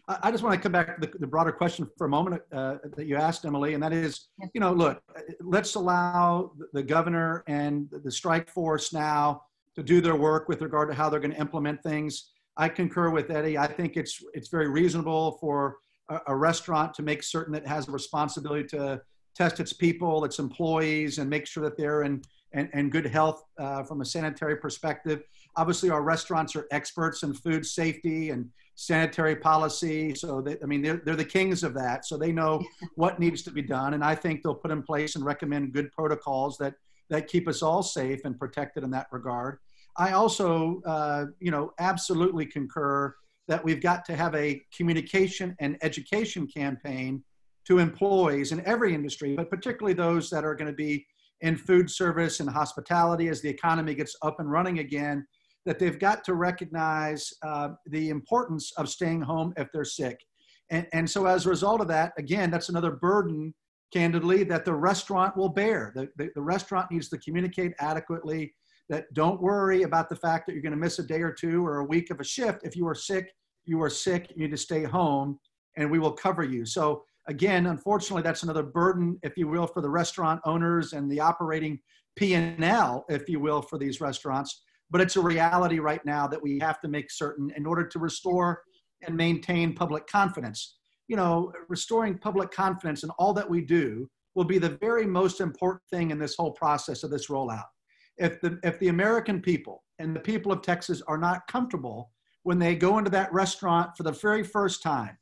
I just want to come back to the, the broader question for a moment uh, that you asked, Emily, and that is, you know, look, let's allow the governor and the strike force now to do their work with regard to how they're going to implement things. I concur with Eddie. I think it's it's very reasonable for a, a restaurant to make certain that it has a responsibility to test its people, its employees, and make sure that they're in and, and good health uh, from a sanitary perspective. Obviously, our restaurants are experts in food safety and sanitary policy. So they, I mean, they're, they're the kings of that. So they know what needs to be done. And I think they'll put in place and recommend good protocols that, that keep us all safe and protected in that regard. I also, uh, you know, absolutely concur that we've got to have a communication and education campaign to employees in every industry, but particularly those that are going to be in food service and hospitality as the economy gets up and running again that they've got to recognize uh, the importance of staying home if they're sick. And, and so, as a result of that, again, that's another burden, candidly, that the restaurant will bear. The, the, the restaurant needs to communicate adequately that don't worry about the fact that you're going to miss a day or two or a week of a shift. If you are sick, you are sick, you need to stay home, and we will cover you. So, again, unfortunately, that's another burden, if you will, for the restaurant owners and the operating P&L, if you will, for these restaurants but it's a reality right now that we have to make certain in order to restore and maintain public confidence. You know, restoring public confidence in all that we do will be the very most important thing in this whole process of this rollout. If the, if the American people and the people of Texas are not comfortable when they go into that restaurant for the very first time,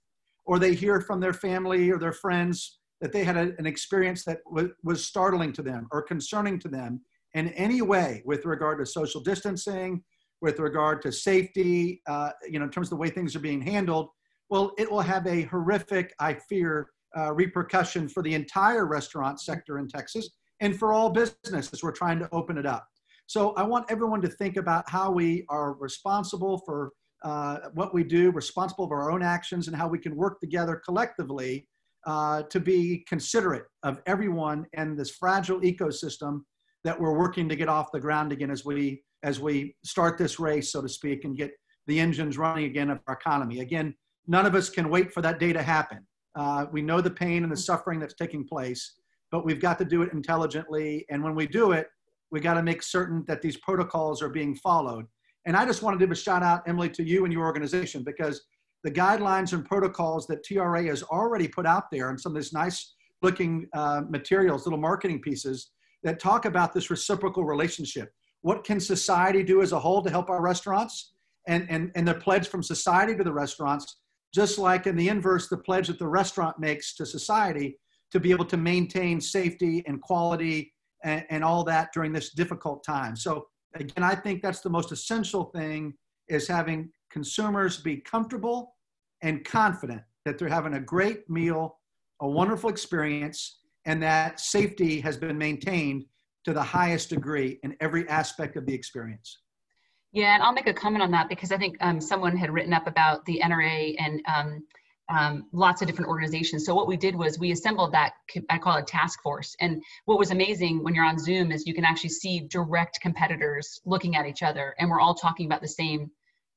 or they hear from their family or their friends that they had a, an experience that was, was startling to them or concerning to them, in any way with regard to social distancing, with regard to safety, uh, you know, in terms of the way things are being handled, well, it will have a horrific, I fear, uh, repercussion for the entire restaurant sector in Texas and for all businesses. We're trying to open it up. So I want everyone to think about how we are responsible for uh, what we do, responsible for our own actions, and how we can work together collectively uh, to be considerate of everyone in this fragile ecosystem that we're working to get off the ground again as we as we start this race, so to speak, and get the engines running again of our economy. Again, none of us can wait for that day to happen. Uh, we know the pain and the suffering that's taking place, but we've got to do it intelligently. And when we do it, we got to make certain that these protocols are being followed. And I just want to give a shout out, Emily, to you and your organization because the guidelines and protocols that TRA has already put out there and some of these nice looking uh, materials, little marketing pieces, that talk about this reciprocal relationship. What can society do as a whole to help our restaurants? And, and, and the pledge from society to the restaurants, just like in the inverse, the pledge that the restaurant makes to society to be able to maintain safety and quality and, and all that during this difficult time. So again, I think that's the most essential thing is having consumers be comfortable and confident that they're having a great meal, a wonderful experience, and that safety has been maintained to the highest degree in every aspect of the experience. Yeah, and I'll make a comment on that because I think um, someone had written up about the NRA and um, um, lots of different organizations. So what we did was we assembled that I call it task force. And what was amazing when you're on Zoom is you can actually see direct competitors looking at each other, and we're all talking about the same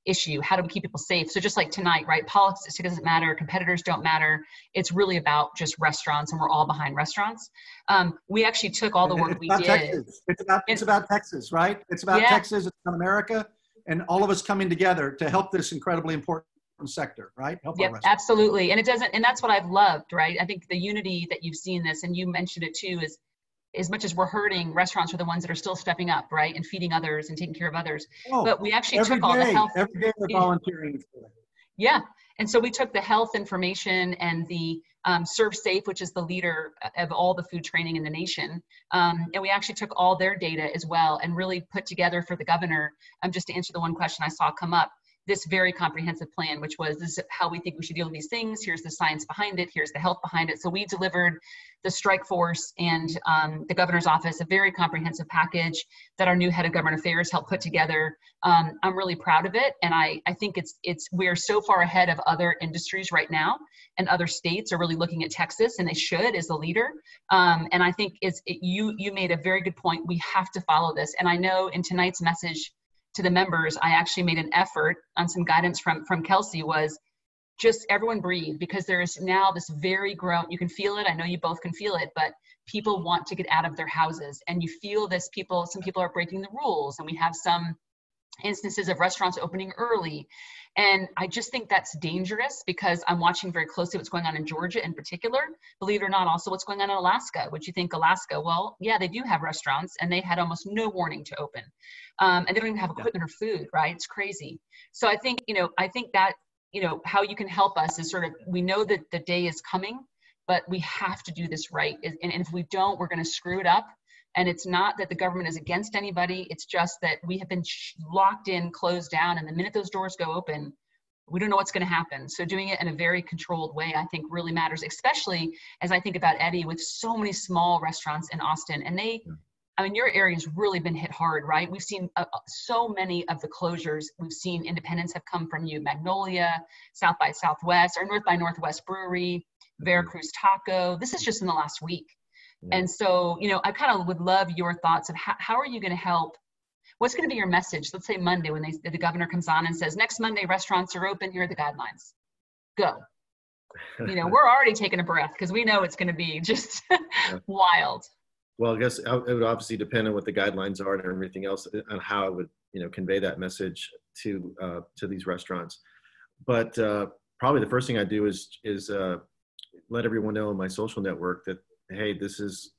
issue how do we keep people safe so just like tonight right politics doesn't matter competitors don't matter it's really about just restaurants and we're all behind restaurants um, we actually took all the work it's we did texas. it's about it's about texas right it's about Yeah. texas it's about america and all of us coming together to help this incredibly important sector, right? Help yep, absolutely. And it doesn't, and that's what I've loved, right? I think the unity that you've seen this, and you mentioned it too, is as much as we're hurting, restaurants are the ones that are still stepping up, right, and feeding others and taking care of others. Oh, but we actually took day, all the health. Every day they're volunteering. Yeah, and so we took the health information and the um, ServSafe, which is the leader of all the food training in the nation, um, and we actually took all their data as well and really put together for the governor. Um, just to answer the one question I saw come up, this very comprehensive plan, which was this is how we think we should deal with these things. Here's the science behind it. Here's the health behind it. So we delivered the strike force and um, the governor's office a very comprehensive package that our new head of government affairs helped put together. Um, I'm really proud of it, and I I think it's it's we're so far ahead of other industries right now, and other states are really looking at Texas, and they should as the leader. Um, and I think it's it, you you made a very good point. We have to follow this, and I know in tonight's message to the members, I actually made an effort on some guidance from from Kelsey was just everyone breathe because there is now this very grown you can feel it i know you both can feel it but people want to get out of their houses and you feel this people some people are breaking the rules and we have some instances of restaurants opening early and i just think that's dangerous because i'm watching very closely what's going on in georgia in particular believe it or not also what's going on in alaska. Would you think alaska? Well yeah they do have restaurants and they had almost no warning to open. Um, and they don't even have equipment or food right? It's crazy. So i think you know i think that you know how you can help us is sort of we know that the day is coming but we have to do this right. And, and if we don't we're going to screw it up and it's not that the government is against anybody it's just that we have been locked in closed down and the minute those doors go open we don't know what's going to happen so doing it in a very controlled way i think really matters especially as i think about eddie with so many small restaurants in austin and they I mean, your area's really been hit hard, right? We've seen uh, uh, so many of the closures. We've seen independents have come from you, Magnolia, South by Southwest, or North by Northwest Brewery. Veracruz Taco. This is just in the last week. Yeah. And so, you know, I kind of would love your thoughts of how, how are you going to help? What's going to be your message? Let's say Monday when they, the governor comes on and says, next Monday, restaurants are open. Here are the guidelines. Go. you know, we're already taking a breath because we know it's going to be just wild. Well, I guess it would obviously depend on what the guidelines are and everything else uh, on how I would, you know, convey that message to uh, to these restaurants. But uh, probably the first thing I do is is uh, let everyone know in my social network that hey, this is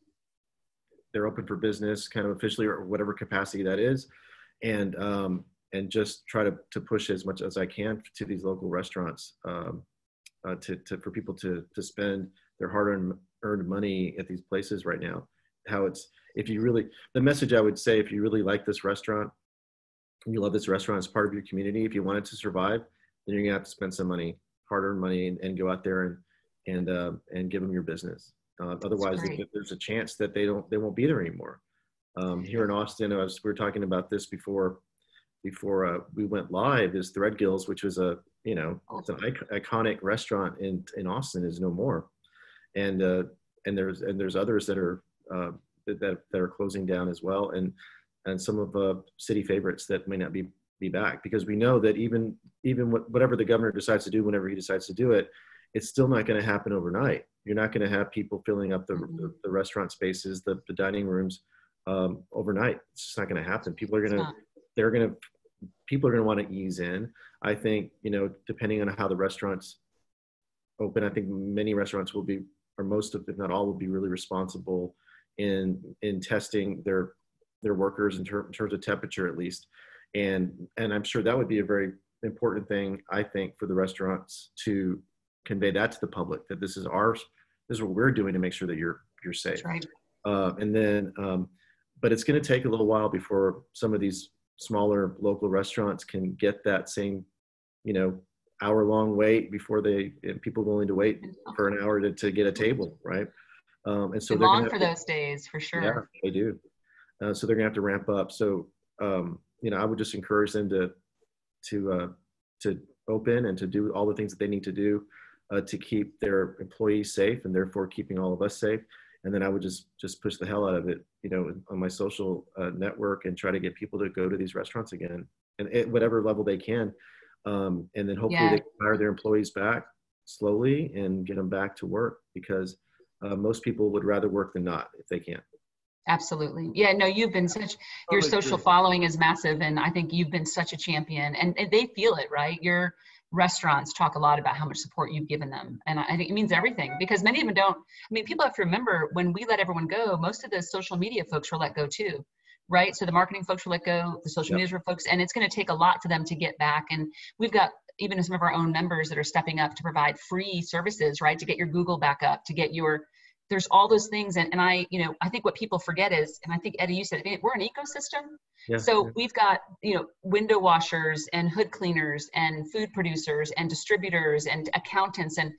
they're open for business, kind of officially or whatever capacity that is, and um, and just try to to push as much as I can to these local restaurants um, uh, to to for people to to spend their hard earned earned money at these places right now how it's if you really the message I would say if you really like this restaurant, you love this restaurant as part of your community. If you want it to survive, then you're gonna have to spend some money, hard-earned money, and, and go out there and and uh, and give them your business. Uh, otherwise, there's a chance that they don't they won't be there anymore. Um, here in Austin, was, we were talking about this before before uh, we went live. Is Threadgill's, which was a you know it's an iconic restaurant in in Austin, is no more, and uh, and there's and there's others that are uh, that, that are closing down as well, and and some of uh, city favorites that may not be be back because we know that even even whatever the governor decides to do whenever he decides to do it, it's still not going to happen overnight. You're not going to have people filling up the, mm-hmm. the, the, restaurant spaces, the, the dining rooms um, overnight. It's just not going to happen. People are going to, they're going to, people are going to want to ease in. I think, you know, depending on how the restaurants open, I think many restaurants will be, or most of, if not all, will be really responsible in in testing their their workers in, ter- in terms of temperature at least and and i'm sure that would be a very important thing i think for the restaurants to convey that to the public that this is ours. this is what we're doing to make sure that you're you're safe right. uh, and then um, but it's going to take a little while before some of these smaller local restaurants can get that same you know hour long wait before they people willing to wait for an hour to, to get a table right um, and so they long for to, those days for sure. Yeah, they do. Uh, so they're gonna have to ramp up. So um, you know, I would just encourage them to to uh, to open and to do all the things that they need to do uh, to keep their employees safe and therefore keeping all of us safe. And then I would just just push the hell out of it, you know, on my social uh, network and try to get people to go to these restaurants again, and at whatever level they can. Um, and then hopefully yeah. they can hire their employees back slowly and get them back to work because uh, most people would rather work than not if they can. Absolutely. Yeah, no, you've been such, your social following is massive. And I think you've been such a champion and, and they feel it, right? You're, restaurants talk a lot about how much support you've given them. And I think it means everything because many of them don't. I mean, people have to remember when we let everyone go, most of the social media folks were let go too, right? So the marketing folks were let go, the social yep. media folks, and it's going to take a lot for them to get back. And we've got even some of our own members that are stepping up to provide free services, right? To get your Google back up, to get your there's all those things and, and i you know i think what people forget is and i think eddie you said we're an ecosystem yeah, so yeah. we've got you know window washers and hood cleaners and food producers and distributors and accountants and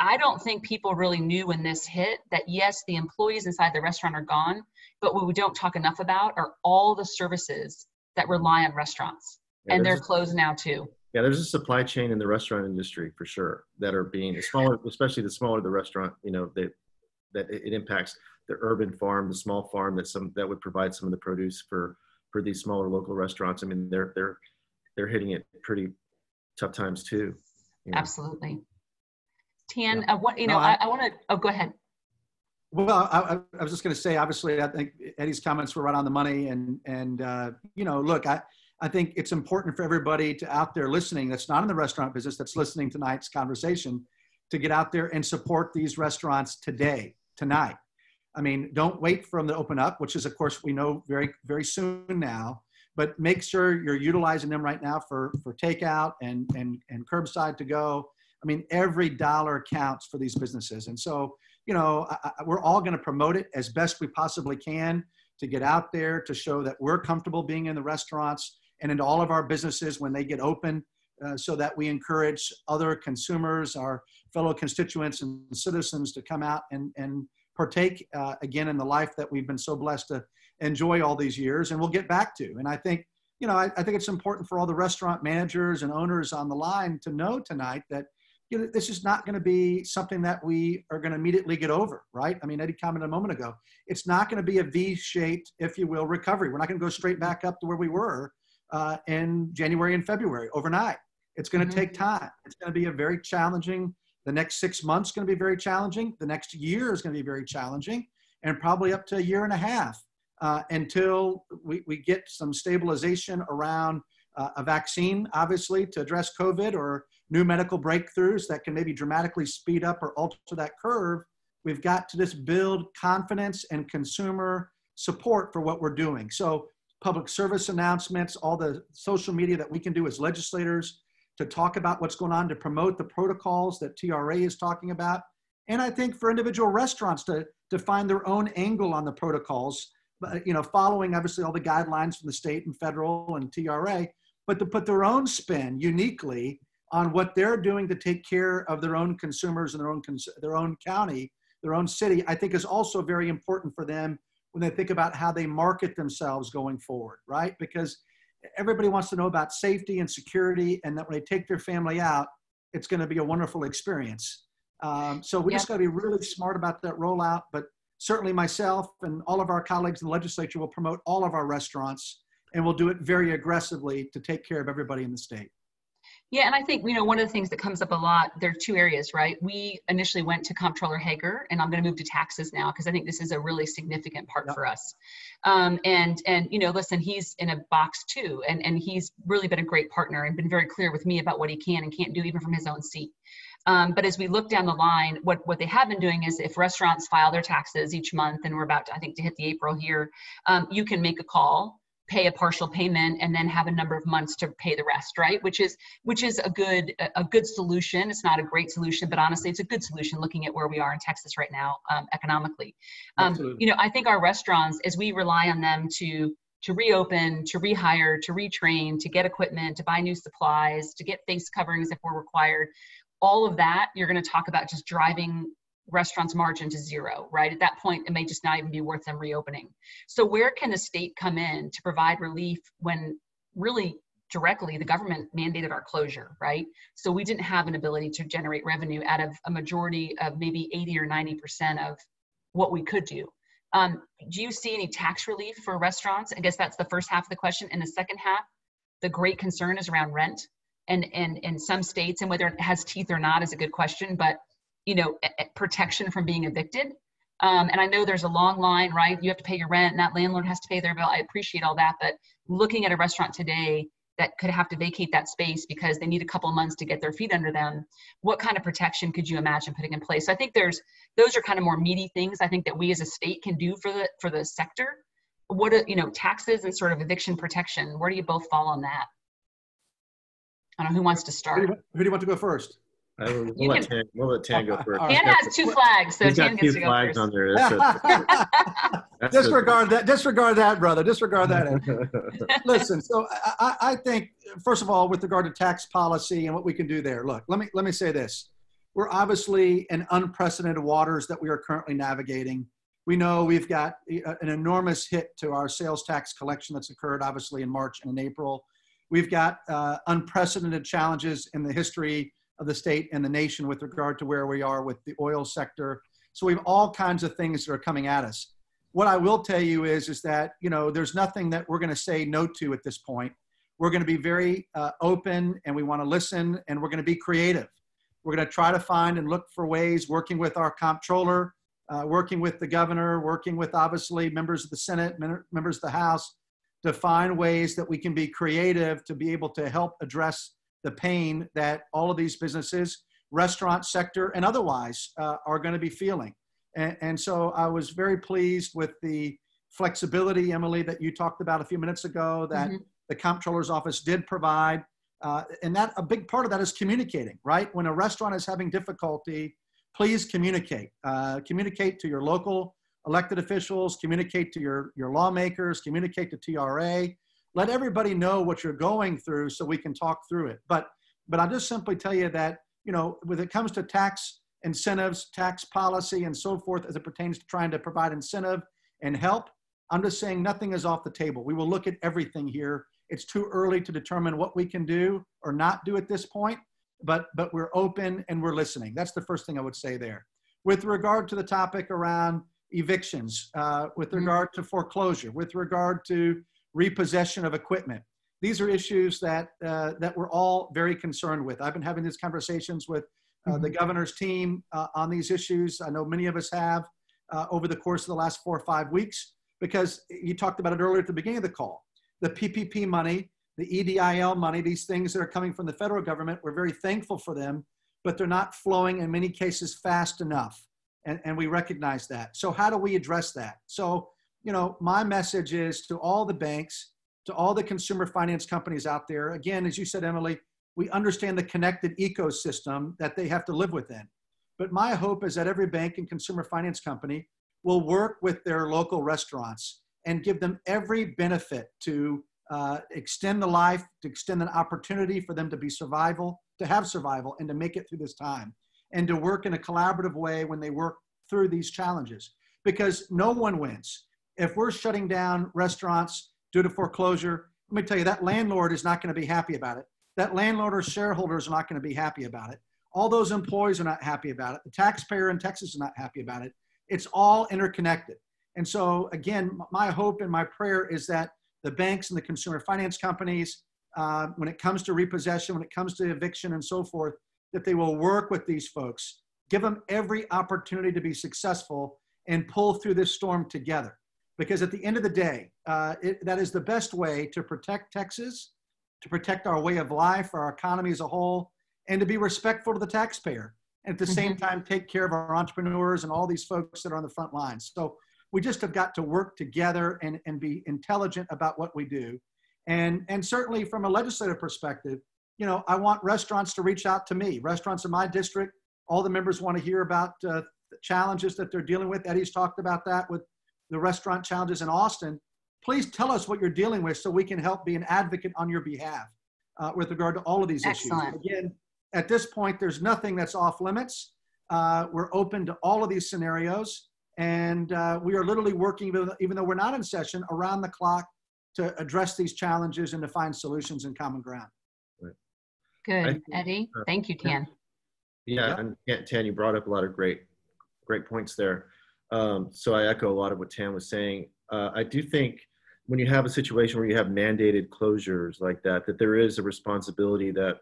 i don't think people really knew when this hit that yes the employees inside the restaurant are gone but what we don't talk enough about are all the services that rely on restaurants yeah, and they're closed now too yeah there's a supply chain in the restaurant industry for sure that are being smaller especially the smaller the restaurant you know they that it, impacts the urban farm, the small farm that some that would provide some of the produce for for these smaller local restaurants. I mean, they're they're they're hitting it pretty tough times too. You know? Absolutely. Tan, yeah. uh, what you know, no, I, I want to. Oh, go ahead. Well, I, I was just going to say, obviously, I think Eddie's comments were right on the money, and and uh, you know, look, I I think it's important for everybody to out there listening that's not in the restaurant business that's listening tonight's conversation to get out there and support these restaurants today, tonight. I mean, don't wait for them to open up, which is, of course, we know very, very soon now. But make sure you're utilizing them right now for for takeout and and and curbside to go. I mean, every dollar counts for these businesses, and so you know I, I, we're all going to promote it as best we possibly can to get out there to show that we're comfortable being in the restaurants and into all of our businesses when they get open uh, so that we encourage other consumers, our fellow constituents and citizens to come out and, and partake uh, again in the life that we've been so blessed to enjoy all these years and we'll get back to. And I think, you know, I, I think it's important for all the restaurant managers and owners on the line to know tonight that you know, this is not going to be something that we are going to immediately get over, right? I mean, Eddie commented a moment ago. It's not going to be a V-shaped, if you will, recovery. We're not going to go straight back up to where we were uh, in January and February overnight. It's going to mm-hmm. take time. It's going to be a very challenging. The next six months going to be very challenging. The next year is going to be very challenging, and probably up to a year and a half uh, until we, we get some stabilization around uh, a vaccine, obviously, to address COVID or new medical breakthroughs that can maybe dramatically speed up or alter that curve. We've got to just build confidence and consumer support for what we're doing. So, public service announcements, all the social media that we can do as legislators, to talk about what's going on, to promote the protocols that TRA is talking about. And I think for individual restaurants to, to find their own angle on the protocols, uh, you know, following obviously all the guidelines from the state and federal and TRA, but to put their own spin uniquely on what they're doing to take care of their own consumers and their own, their own county, their own city, I think is also very important for them when they think about how they market themselves going forward, right? Because everybody wants to know about safety and security, and that when they take their family out, it's going to be a wonderful experience. Um, so we just got to be really smart about that rollout. But certainly, myself and all of our colleagues in the legislature will promote all of our restaurants, and we'll do it very aggressively to take care of everybody in the state. Yeah, and I think you know one of the things that comes up a lot. There are two areas, right? We initially went to Comptroller Hegar, and I'm going to move to taxes now because I think this is a really significant part yep. for us. Um, and and you know, listen, he's in a box too, and and he's really been a great partner and been very clear with me about what he can and can't do, even from his own seat. Um, but as we look down the line, what, what they have been doing is if restaurants file their taxes each month, and we're about to, I think, to hit the April here, um, you can make a call pay a partial payment and then have a number of months to pay the rest right? Which is which is a good a good solution. It's not a great solution but honestly it's a good solution looking at where we are in texas right now um, economically. Um, you know i think our restaurants as we rely on them to to reopen to rehire to retrain to get equipment to buy new supplies to get face coverings if we're required all of that you're going to talk about just driving restaurant's margin to zero, right? At that point, it may just not even be worth them reopening. So, where can the state come in to provide relief when really directly the government mandated our closure, right? So, we didn't have an ability to generate revenue out of a majority of maybe 80 or 90% of what we could do. Um, do you see any tax relief for restaurants? I guess that's the first half of the question. And the second half, the great concern is around rent. And, and in some states, and whether it has teeth or not is a good question, but you know, protection from being evicted. Um, and I know there's a long line, right? You have to pay your rent, and that landlord has to pay their bill. I appreciate all that, but looking at a restaurant today, that could have to vacate that space because they need a couple months to get their feet under them what kind of protection could you imagine putting in place so i think there's those are kind of more meaty things i think that we as a state can do for the for the sector what are, you know taxes and sort of eviction protection where do you both fall on that i don't know who wants to start who do you want to go first? I will, we'll, let can- Tan, we'll let Tan go first. All Tan has two flags, so He's Tan got gets two to flags on there. That's a- that's a- disregard that. Disregard that, brother. Disregard that. Listen. So I, I, I think first of all, with regard to tax policy and what we can do there. Look, let me let me say this. We're obviously in unprecedented waters that we are currently navigating. We know we've got an enormous hit to our sales tax collection that's occurred obviously in March and in April. We've got uh, unprecedented challenges in the history of the state and the nation with regard to where we are with the oil sector. So we have all kinds of things that are coming at us. What I will tell you is, is that you know there's nothing that we're going to say no to at this point. We're going to be very uh, open and we want to listen and we're going to be creative. We're going to try to find and look for ways, working with our comptroller, uh, working with the governor, working with obviously members of the Senate, members of the House, to find ways that we can be creative to be able to help address the pain that all of these businesses, restaurant sector, and otherwise uh, are going to be feeling. And, and so I was very pleased with the flexibility, Emily, that you talked about a few minutes ago that Mhm. the comptroller's office did provide. Uh, and that a big part of that is communicating, right? When a restaurant is having difficulty, please communicate. Uh, communicate to your local elected officials, communicate to your, your lawmakers, communicate to TRA. Let everybody know what you're going through so we can talk through it. But but I'll just simply tell you that, you know, when it comes to tax incentives, tax policy, and so forth, as it pertains to trying to provide incentive and help, I'm just saying nothing is off the table. We will look at everything here. It's too early to determine what we can do or not do at this point, but but we're open and we're listening. That's the first thing I would say there. With regard to the topic around evictions, uh, with Mhm. regard to foreclosure, with regard to repossession of equipment, these are issues that uh, that we're all very concerned with. I've been having these conversations with uh, the governor's team uh, on these issues. I know many of us have uh, over the course of the last four or five weeks because you talked about it earlier at the beginning of the call. The PPP money, the EIDL money, these things that are coming from the federal government, we're very thankful for them, but they're not flowing in many cases fast enough. And, and we recognize that. So, how do we address that? So, you know, my message is to all the banks, to all the consumer finance companies out there. Again, as you said, Emily, we understand the connected ecosystem that they have to live within. But my hope is that every bank and consumer finance company will work with their local restaurants and give them every benefit to uh, extend the life, to extend an opportunity for them to be survival, to have survival, and to make it through this time, and to work in a collaborative way when they work through these challenges. Because no one wins. If we're shutting down restaurants due to foreclosure, let me tell you, that landlord is not going to be happy about it. That landlord or shareholders are not going to be happy about it. All those employees are not happy about it. The taxpayer in Texas is not happy about it. It's all interconnected. And so, again, my hope and my prayer is that the banks and the consumer finance companies, uh, when it comes to repossession, when it comes to eviction and so forth, that they will work with these folks, give them every opportunity to be successful and pull through this storm together. Because at the end of the day, uh, it, that is the best way to protect Texas, to protect our way of life, our economy as a whole, and to be respectful to the taxpayer. And at the same time, take care of our entrepreneurs and all these folks that are on the front lines. So we just have got to work together and, and be intelligent about what we do. And, and certainly from a legislative perspective, you know, I want restaurants to reach out to me. Restaurants in my district, all the members want to hear about uh, the challenges that they're dealing with. Eddie's talked about that with the restaurant challenges in Austin. Please tell us what you're dealing with so we can help be an advocate on your behalf uh, with regard to all of these Excellent. issues. Again, at this point, there's nothing that's off limits. Uh, we're open to all of these scenarios. And uh, we are literally working, even though we're not in session, around the clock to address these challenges and to find solutions in common ground. Good, think, Eddie. uh, Thank you, Tan. Yeah, Yep. and Tan- Tan, you brought up a lot of great, great points there. Um, so I echo a lot of what Tan was saying. Uh, I do think when you have a situation where you have mandated closures like that, that there is a responsibility that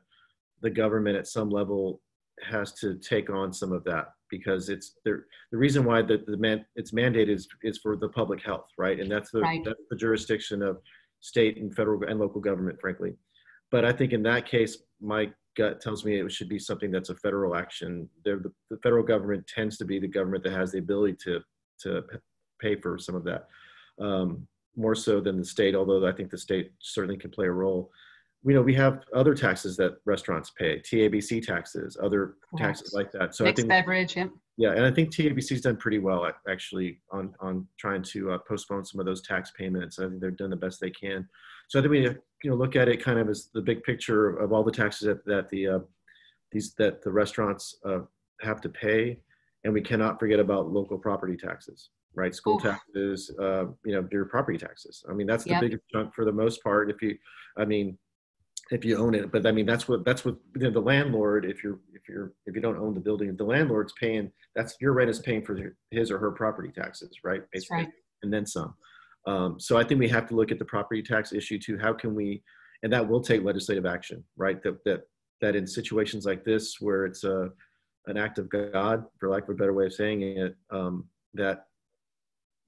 the government at some level has to take on some of that because it's there. The reason why the, the man it's mandated is, is for the public health, right? And that's the Right. that's the jurisdiction of state and federal and local government, frankly. but I think in that case, my gut tells me it should be something that's a federal action. The, the federal government tends to be the government that has the ability to to pay for some of that, um, more so than the state. Although I think the state certainly can play a role. We know we have other taxes that restaurants pay, TABC taxes, other taxes like that. So Mixed I think beverage, yeah. Yeah, and I think TABC's done pretty well actually on on trying to uh, postpone some of those tax payments. I think they've done the best they can. So I think we you know look at it kind of as the big picture of all the taxes that that the uh, these that the restaurants uh, have to pay, and we cannot forget about local property taxes, right? School taxes, uh, you know, your property taxes. I mean, that's the Yep. biggest chunk for the most part. If you, I mean, if you own it but i mean that's what that's what you know, the landlord if you're if you're if you don't own the building the landlord's paying that's your rent is paying for his or her property taxes right Basically. right. and then some um, so i think we have to look at the property tax issue too how can we and that will take legislative action right that that that in situations like this where it's a an act of god for lack of a better way of saying it um, that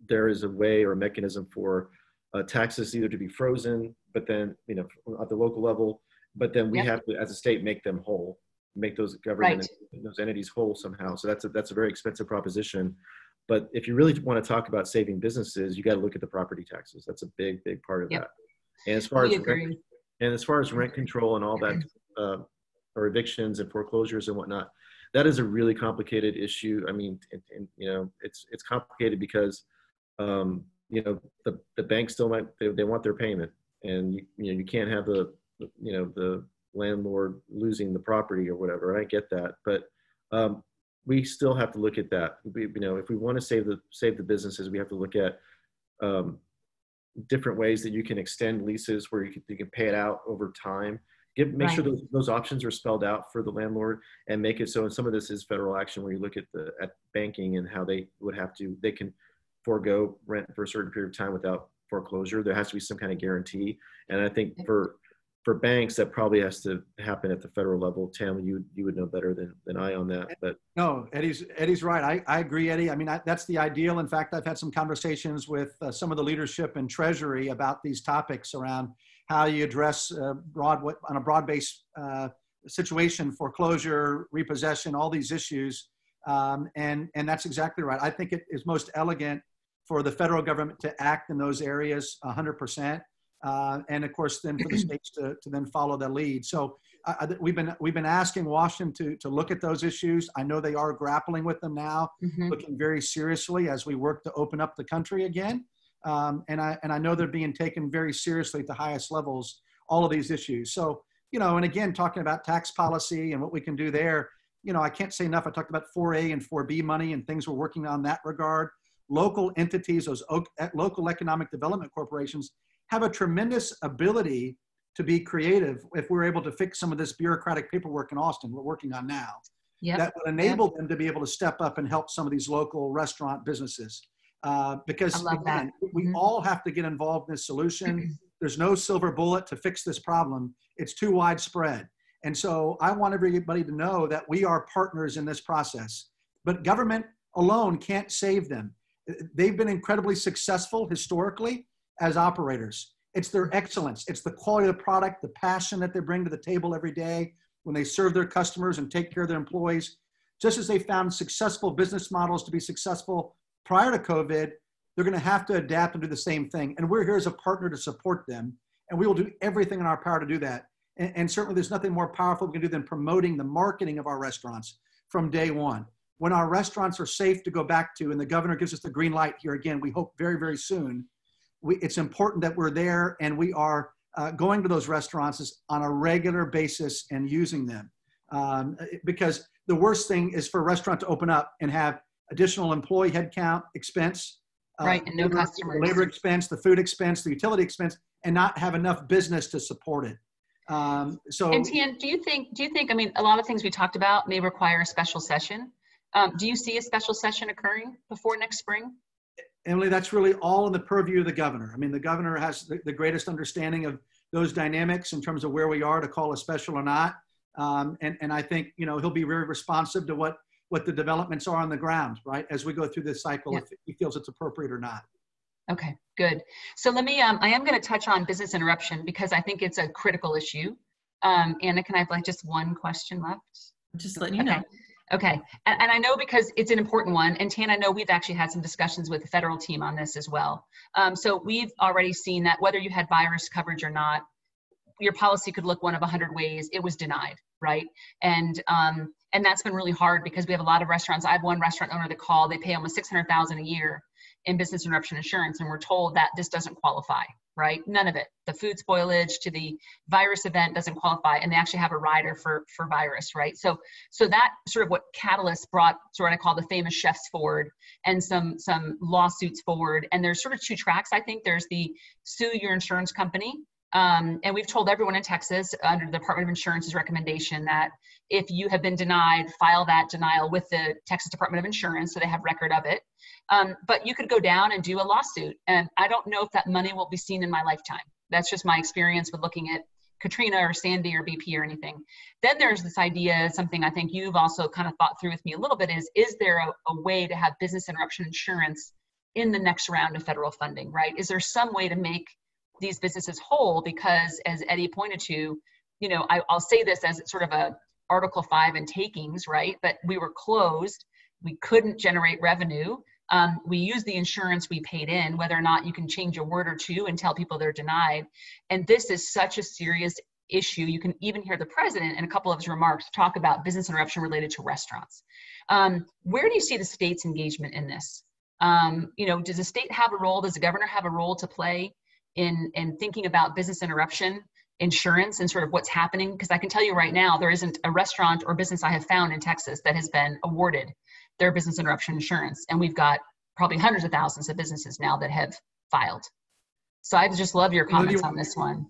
there is a way or a mechanism for uh, taxes either to be frozen, but then, you know, at the local level, but then we Yep. have to, as a state, make them whole, make those government, those entities whole somehow. So that's a, that's a very expensive proposition. But if you really want to talk about saving businesses, you got to look at the property taxes. That's a big, big part of Yep. that. And as far We as rent, and as far as rent control and all that, uh, or evictions and foreclosures and whatnot, that is a really complicated issue. I mean, and, and, you know, it's it's complicated because, um, you know, the the bank still might they, they want their payment, and you, you know you can't have the you know the landlord losing the property or whatever. And I get that, but um, we still have to look at that. We, you know, if we want to save the save the businesses, we have to look at um, different ways that you can extend leases where you can, you can pay it out over time. Give, make sure those, those options are spelled out for the landlord and make it so, and some of this is federal action where you look at the, at banking and how they would have to, they can forego rent for a certain period of time without foreclosure. There has to be some kind of guarantee. And I think for, for banks, that probably has to happen at the federal level. Tan, you, you would know better than, than I on that, but No, Eddie's Eddie's right. I, I agree, Eddie. I mean, I, that's the ideal. In fact, I've had some conversations with uh, some of the leadership in Treasury about these topics around how you address uh, broad what- on a broad-based uh, situation, foreclosure, repossession, all these issues. Um, and and that's exactly right. I think it is most elegant for the federal government to act in those areas 100%. Uh, and of course, then for the states to, to then follow the lead. So I- we've been we've been asking Washington to to look at those issues. I know they are grappling with them now, Mhm. looking very seriously as we work to open up the country again. Um, and I and I know they're being taken very seriously at the highest levels. All of these issues. So you know, and again, talking about tax policy and what we can do there. You know, I can't say enough. I talked about 4A and 4B money and things we're working on that regard. Local entities, those local economic development corporations, have a tremendous ability to be creative if we're able to fix some of this bureaucratic paperwork in Austin we're working on now. Yep. That will enable them to be able to step up and help some of these local restaurant businesses. Uh, because I love that. again, we Mhm. all have to get involved in this solution. There's no silver bullet to fix this problem. It's too widespread. And so I want everybody to know that we are partners in this process. But government alone can't save them. They've been incredibly successful historically as operators. It's their excellence, it's the quality of the product, the passion that they bring to the table every day when they serve their customers and take care of their employees. Just as they found successful business models to be successful prior to COVID, they're going to have to adapt and do the same thing. And we're here as a partner to support them. And we will do everything in our power to do that. And, and certainly, there's nothing more powerful we can do than promoting the marketing of our restaurants from day one. When our restaurants are safe to go back to, and the governor gives us the green light here again, we hope very, very soon. We, it's important that we're there and we are uh, going to those restaurants on a regular basis and using them. Um, because the worst thing is for a restaurant to open up and have additional employee headcount expense, uh, Right, and no labor- customers. labor expense, the food expense, the utility expense, and not have enough business to support it. Um, so And Tan, do you think, do you think, I mean, a lot of things we talked about may require a special session. Um, do you see a special session occurring before next spring? Emily, that's really all in the purview of the governor. I mean, the governor has the, the greatest understanding of those dynamics in terms of where we are to call a special or not. Um, and, and I think, you know, he'll be very responsive to what, what the developments are on the ground, right? As we go through this cycle, Yeah. if he feels it's appropriate or not. Okay, good. So let me, um, I am going to touch on business interruption because I think it's a critical issue. Um, Anna, can I have like just one question left? Just letting you know. Okay, and, and, I know because it's an important one, and Tan, I know we've actually had some discussions with the federal team on this as well. Um, so we've already seen that whether you had virus coverage or not, your policy could look one of a hundred ways. It was denied, right? And um, and that's been really hard because we have a lot of restaurants. I have one restaurant owner that called. They pay almost six hundred thousand a year in business interruption insurance, and we're told that this doesn't qualify right? None of it. The food spoilage to the virus event doesn't qualify, and they actually have a rider for for virus, right? So so that sort of what Catalyst brought sort of I call the famous chefs forward and some some lawsuits forward. And there's sort of two tracks. I think there's the sue your insurance company. Um, and we've told everyone in Texas under the Department of Insurance's recommendation that if you have been denied, file that denial with the Texas Department of Insurance so they have record of it. Um, but you could go down and do a lawsuit. And I don't know if that money will be seen in my lifetime. That's just my experience with looking at Katrina or Sandy or BP or anything. Then there's this idea, something I think you've also kind of thought through with me a little bit is, is there a, a way to have business interruption insurance in the next round of federal funding, right? Is there some way to make these businesses whole? Because as Eddie pointed to, you know, I, I'll say this as sort of a Article 5 and takings, right? But we were closed. We couldn't generate revenue um, we use the insurance we paid in, whether or not you can change a word or two and tell people they're denied. And this is such a serious issue. You can even hear the president in a couple of his remarks talk about business interruption related to restaurants. Um, where do you see the state's engagement in this? Um, you know, does the state have a role? Does the governor have a role to play in in thinking about business interruption insurance and sort of what's happening? Because I can tell you right now, there isn't a restaurant or business I have found in Texas that has been awarded their business interruption insurance. And we've got probably hundreds of thousands of businesses now that have filed. So I just love your comments you, on this one.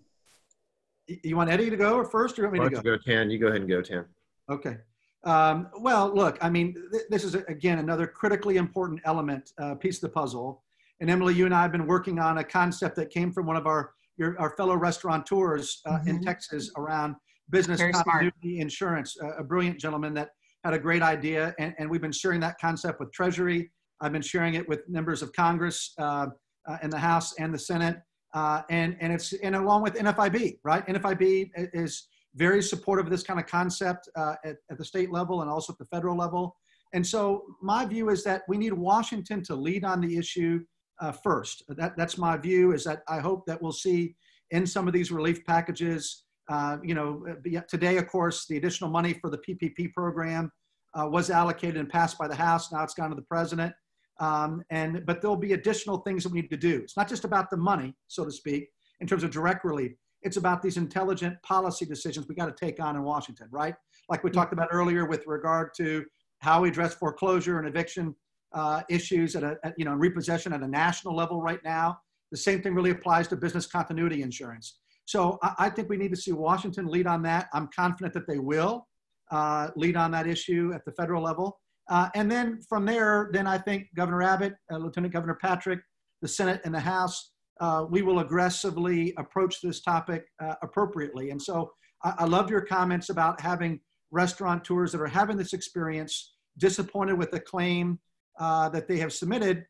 You want Eddie to go or first, or you want me to go? go? Tan, you go ahead and go, Tan. Okay. Um, well, look, I mean, th this is again another critically important element, uh, piece of the puzzle. And Emily, you and I have been working on a concept that came from one of our your, our fellow restaurateurs uh, mm-hmm. in Texas around business Very continuity smart. insurance. Uh, a brilliant gentleman that had a great idea, and, and we've been sharing that concept with Treasury. I've been sharing it with members of Congress uh, uh, in the House and the Senate, uh, and and it's and along with NFIB, right? NFIB is very supportive of this kind of concept uh, at, at the state level and also at the federal level. And so my view is that we need Washington to lead on the issue uh, first. That, that's my view is that I hope that we'll see in some of these relief packages uh, you know, today, of course, the additional money for the PPP program uh, was allocated and passed by the House. Now it's gone to the president. Um, and but there'll be additional things that we need to do. It's not just about the money, so to speak, in terms of direct relief. It's about these intelligent policy decisions we got to take on in Washington, right? Like we talked about earlier with regard to how we address foreclosure and eviction uh, issues at a at, you know repossession at a national level right now. The same thing really applies to business continuity insurance. So I, I, think we need to see Washington lead on that. I'm confident that they will uh, lead on that issue at the federal level. Uh, and then from there, then I think Governor Abbott, uh, Lieutenant Governor Patrick, the Senate and the House, uh, we will aggressively approach this topic uh, appropriately. And so I, I love your comments about having restaurateurs that are having this experience, disappointed with the claim uh, that they have submitted,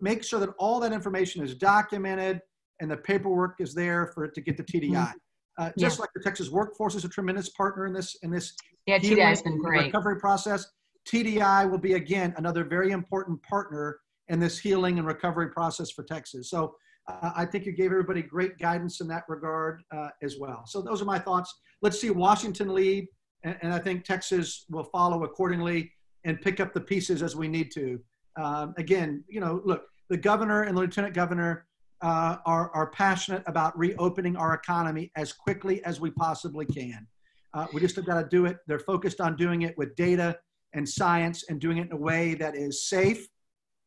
make sure that all that information is documented, and the paperwork is there for it to get to TDI. Mm-hmm. Uh, just yeah. like the Texas workforce is a tremendous partner in this in this yeah, TDI has been great. recovery process. TDI will be again another very important partner in this healing and recovery process for Texas. So uh, I think you gave everybody great guidance in that regard uh, as well. So those are my thoughts. Let's see Washington lead, and, and, I think Texas will follow accordingly and pick up the pieces as we need to. Um, again, you know, look, the governor and the lieutenant governor uh, are, are passionate about reopening our economy as quickly as we possibly can. Uh, we just have got to do it. They're focused on doing it with data and science and doing it in a way that is safe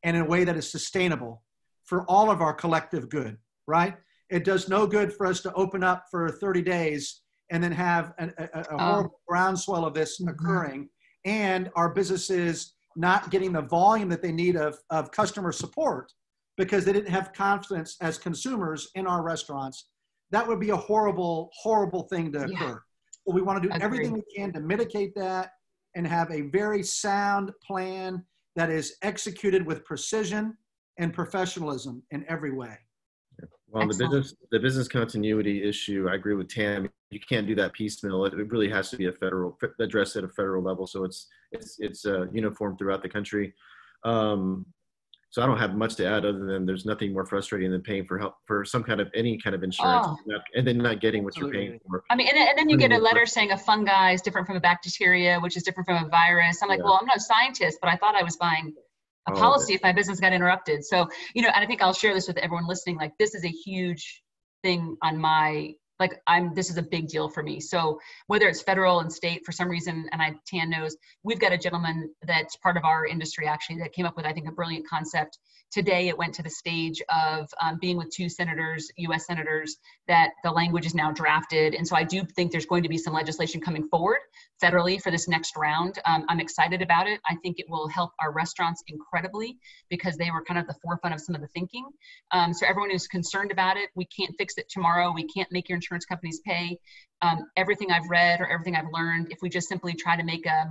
and in a way that is sustainable for all of our collective good, right? It does no good for us to open up for 30 days and then have a, a, a oh. horrible groundswell of this mm-hmm. occurring and our businesses not getting the volume that they need of, of customer support because they didn't have confidence as consumers in our restaurants. That would be a horrible, horrible thing to occur. Yeah. we want to do Agreed. everything we can to mitigate that and have a very sound plan that is executed with precision and professionalism in every way. Well, the business, the business continuity issue, I agree with Tan. You can't do that piecemeal. It it really has to be a federal, addressed at a federal level. So it's, it's, it's uh, uniform throughout the country. Um, so I don't have much to add other than there's nothing more frustrating than paying for help for some kind of any kind of insurance Oh. and then not getting what you're paying for. I mean, and, and then you get a letter saying a fungi is different from a bacteria, which is different from a virus. I'm like, Yeah. well, I'm not a scientist, but I thought I was buying a Oh, policy if my business got interrupted. So, you know, and I think I'll share this with everyone listening. Like, this is a huge thing on my like I'm this is a big deal for me. So whether it's federal and state for some reason, and I Tan knows, we've got a gentleman that's part of our industry actually that came up with I think a brilliant concept. Today it went to the stage of um, being with two senators, U.S. senators, that the language is now drafted, and so I do think there's going to be some legislation coming forward federally for this next round. Um, I'm excited about it. I think it will help our restaurants incredibly because they were kind of the forefront of some of the thinking. Um, so everyone who's concerned about it, we can't fix it tomorrow. We can't make your insurance companies pay. Um, everything I've read or everything I've learned, if we just simply try to make a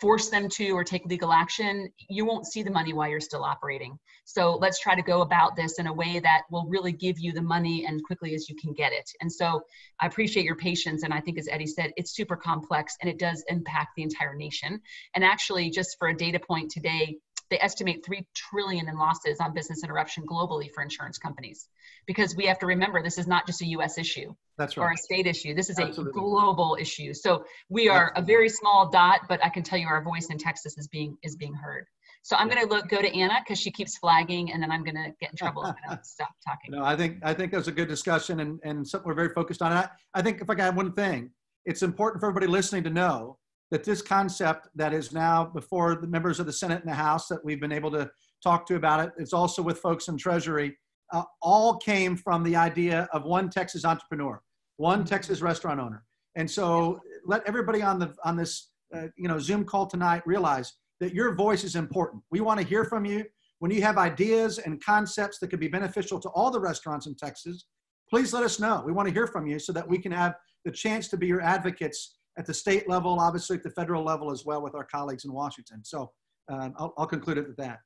force them to or take legal action, you won't see the money while you're still operating. So let's try to go about this in a way that will really give you the money and quickly as you can get it. And so I appreciate your patience. And I think, as Eddie said, it's super complex and it does impact the entire nation. And actually, just for a data point today, they estimate 3 trillion in losses on business interruption globally for insurance companies. Because we have to remember this is not just a US issue. That's or a state issue. This is Absolutely. a global issue. So we are a very small dot but I can tell you our voice in Texas is being is being heard. So I'm going to look go to Anna because she keeps flagging and then I'm going to get in trouble if I don't stop talking. No, I think, I think that was a good discussion and, and something we're very focused on. I, I think if I can add one thing, it's important for everybody listening to know that this concept that is now before the members of the Senate and the House that we've been able to talk to about it, it's also with folks in Treasury, uh, all came from the idea of one Texas entrepreneur, one Texas restaurant owner. And so let everybody on the on this uh, you know Zoom call tonight realize that your voice is important. We want to hear from you when you have ideas and concepts that could be beneficial to all the restaurants in Texas, please let us know. We want to hear from you so that we can have the chance to be your advocates at the state level, obviously at the federal level as well with our colleagues in Washington. So um, I'll, I'll conclude it with that.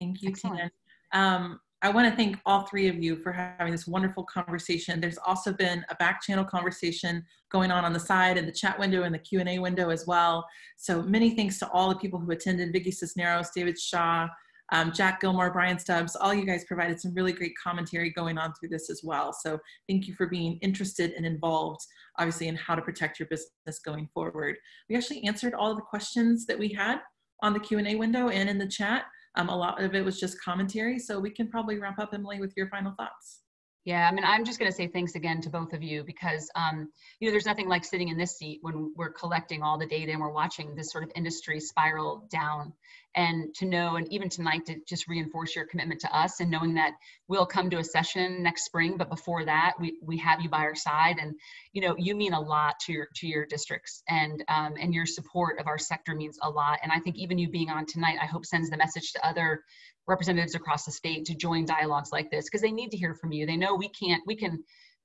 Thank you, Excellent. Tina. Um, I want to thank all three of you for having this wonderful conversation. There's also been a back channel conversation going on on the side in the chat window and the Q&A window as well. So many thanks to all the people who attended, Vicky Cisneros, David Shaw, um, Jack Gilmore, Brian Stubbs, all you guys provided some really great commentary going on through this as well. So thank you for being interested and involved, obviously, in how to protect your business going forward. We actually answered all of the questions that we had on the Q&A window and in the chat. Um, a lot of it was just commentary, so we can probably wrap up, Emily, with your final thoughts. Yeah, I mean, I'm just going to say thanks again to both of you because, um, you know, there's nothing like sitting in this seat when we're collecting all the data and we're watching this sort of industry spiral down. And to know, and even tonight, to just reinforce your commitment to us and knowing that we'll come to a session next spring, but before that, we, we have you by our side. And, you know, you mean a lot to your to your districts and um, and your support of our sector means a lot. And I think even you being on tonight, I hope sends the message to other representatives across the state to join dialogues like this because they need to hear from you. They know we can't, we can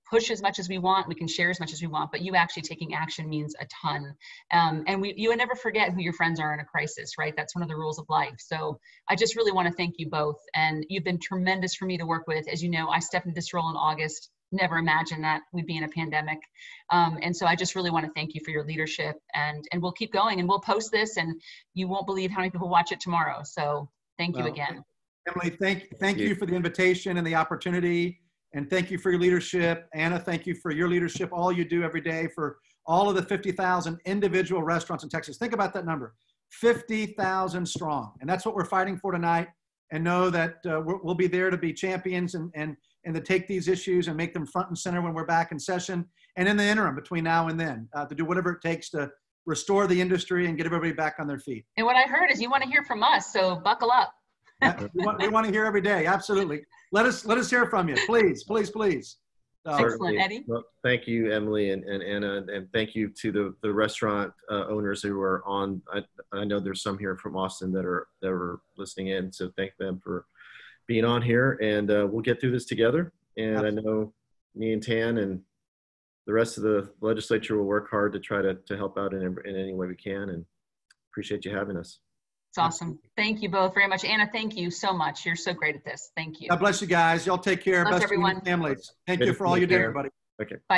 push as much as we want, we can share as much as we want, but you actually taking action means a ton. Um, and we, you would never forget who your friends are in a crisis, right? That's one of the rules of life. So I just really want to thank you both. And you've been tremendous for me to work with. As you know, I stepped into this role in August. Never imagined that we'd be in a pandemic. Um, and so I just really want to thank you for your leadership and, and we'll keep going and we'll post this and you won't believe how many people watch it tomorrow. So thank you Well, again. Emily, thank, thank you. you for the invitation and the opportunity. And thank you for your leadership. Anna, thank you for your leadership, all you do every day for all of the 50,000 individual restaurants in Texas. Think about that number 50,000 strong. And that's what we're fighting for tonight. And know that uh, we'll, we'll be there to be champions and, and, and to take these issues and make them front and center when we're back in session. And in the interim between now and then, uh, to do whatever it takes to restore the industry and get everybody back on their feet. And what I heard is you want to hear from us, so buckle up. Yeah, we, want, we want to hear every day. Absolutely. Let us let us hear from you, please, please, please. So, Excellent. Eddie? Well, thank you, Emily and, and Anna, and thank you to the, the restaurant uh, owners who are on. I, I know there's some here from Austin that are that are listening in, so thank them for being on here. And uh, we'll get through this together. And I know me and Tan and the rest of the legislature will work hard to try to, to help out in, in any way we can. And appreciate you having us. It's awesome. Thank you both very much. Anna, thank you so much. You're so great at this. Thank you. God bless you guys. Y'all take care. Bless Best to you and everyone. families. Thank Good you for all see you you, do, everybody. Okay. Bye.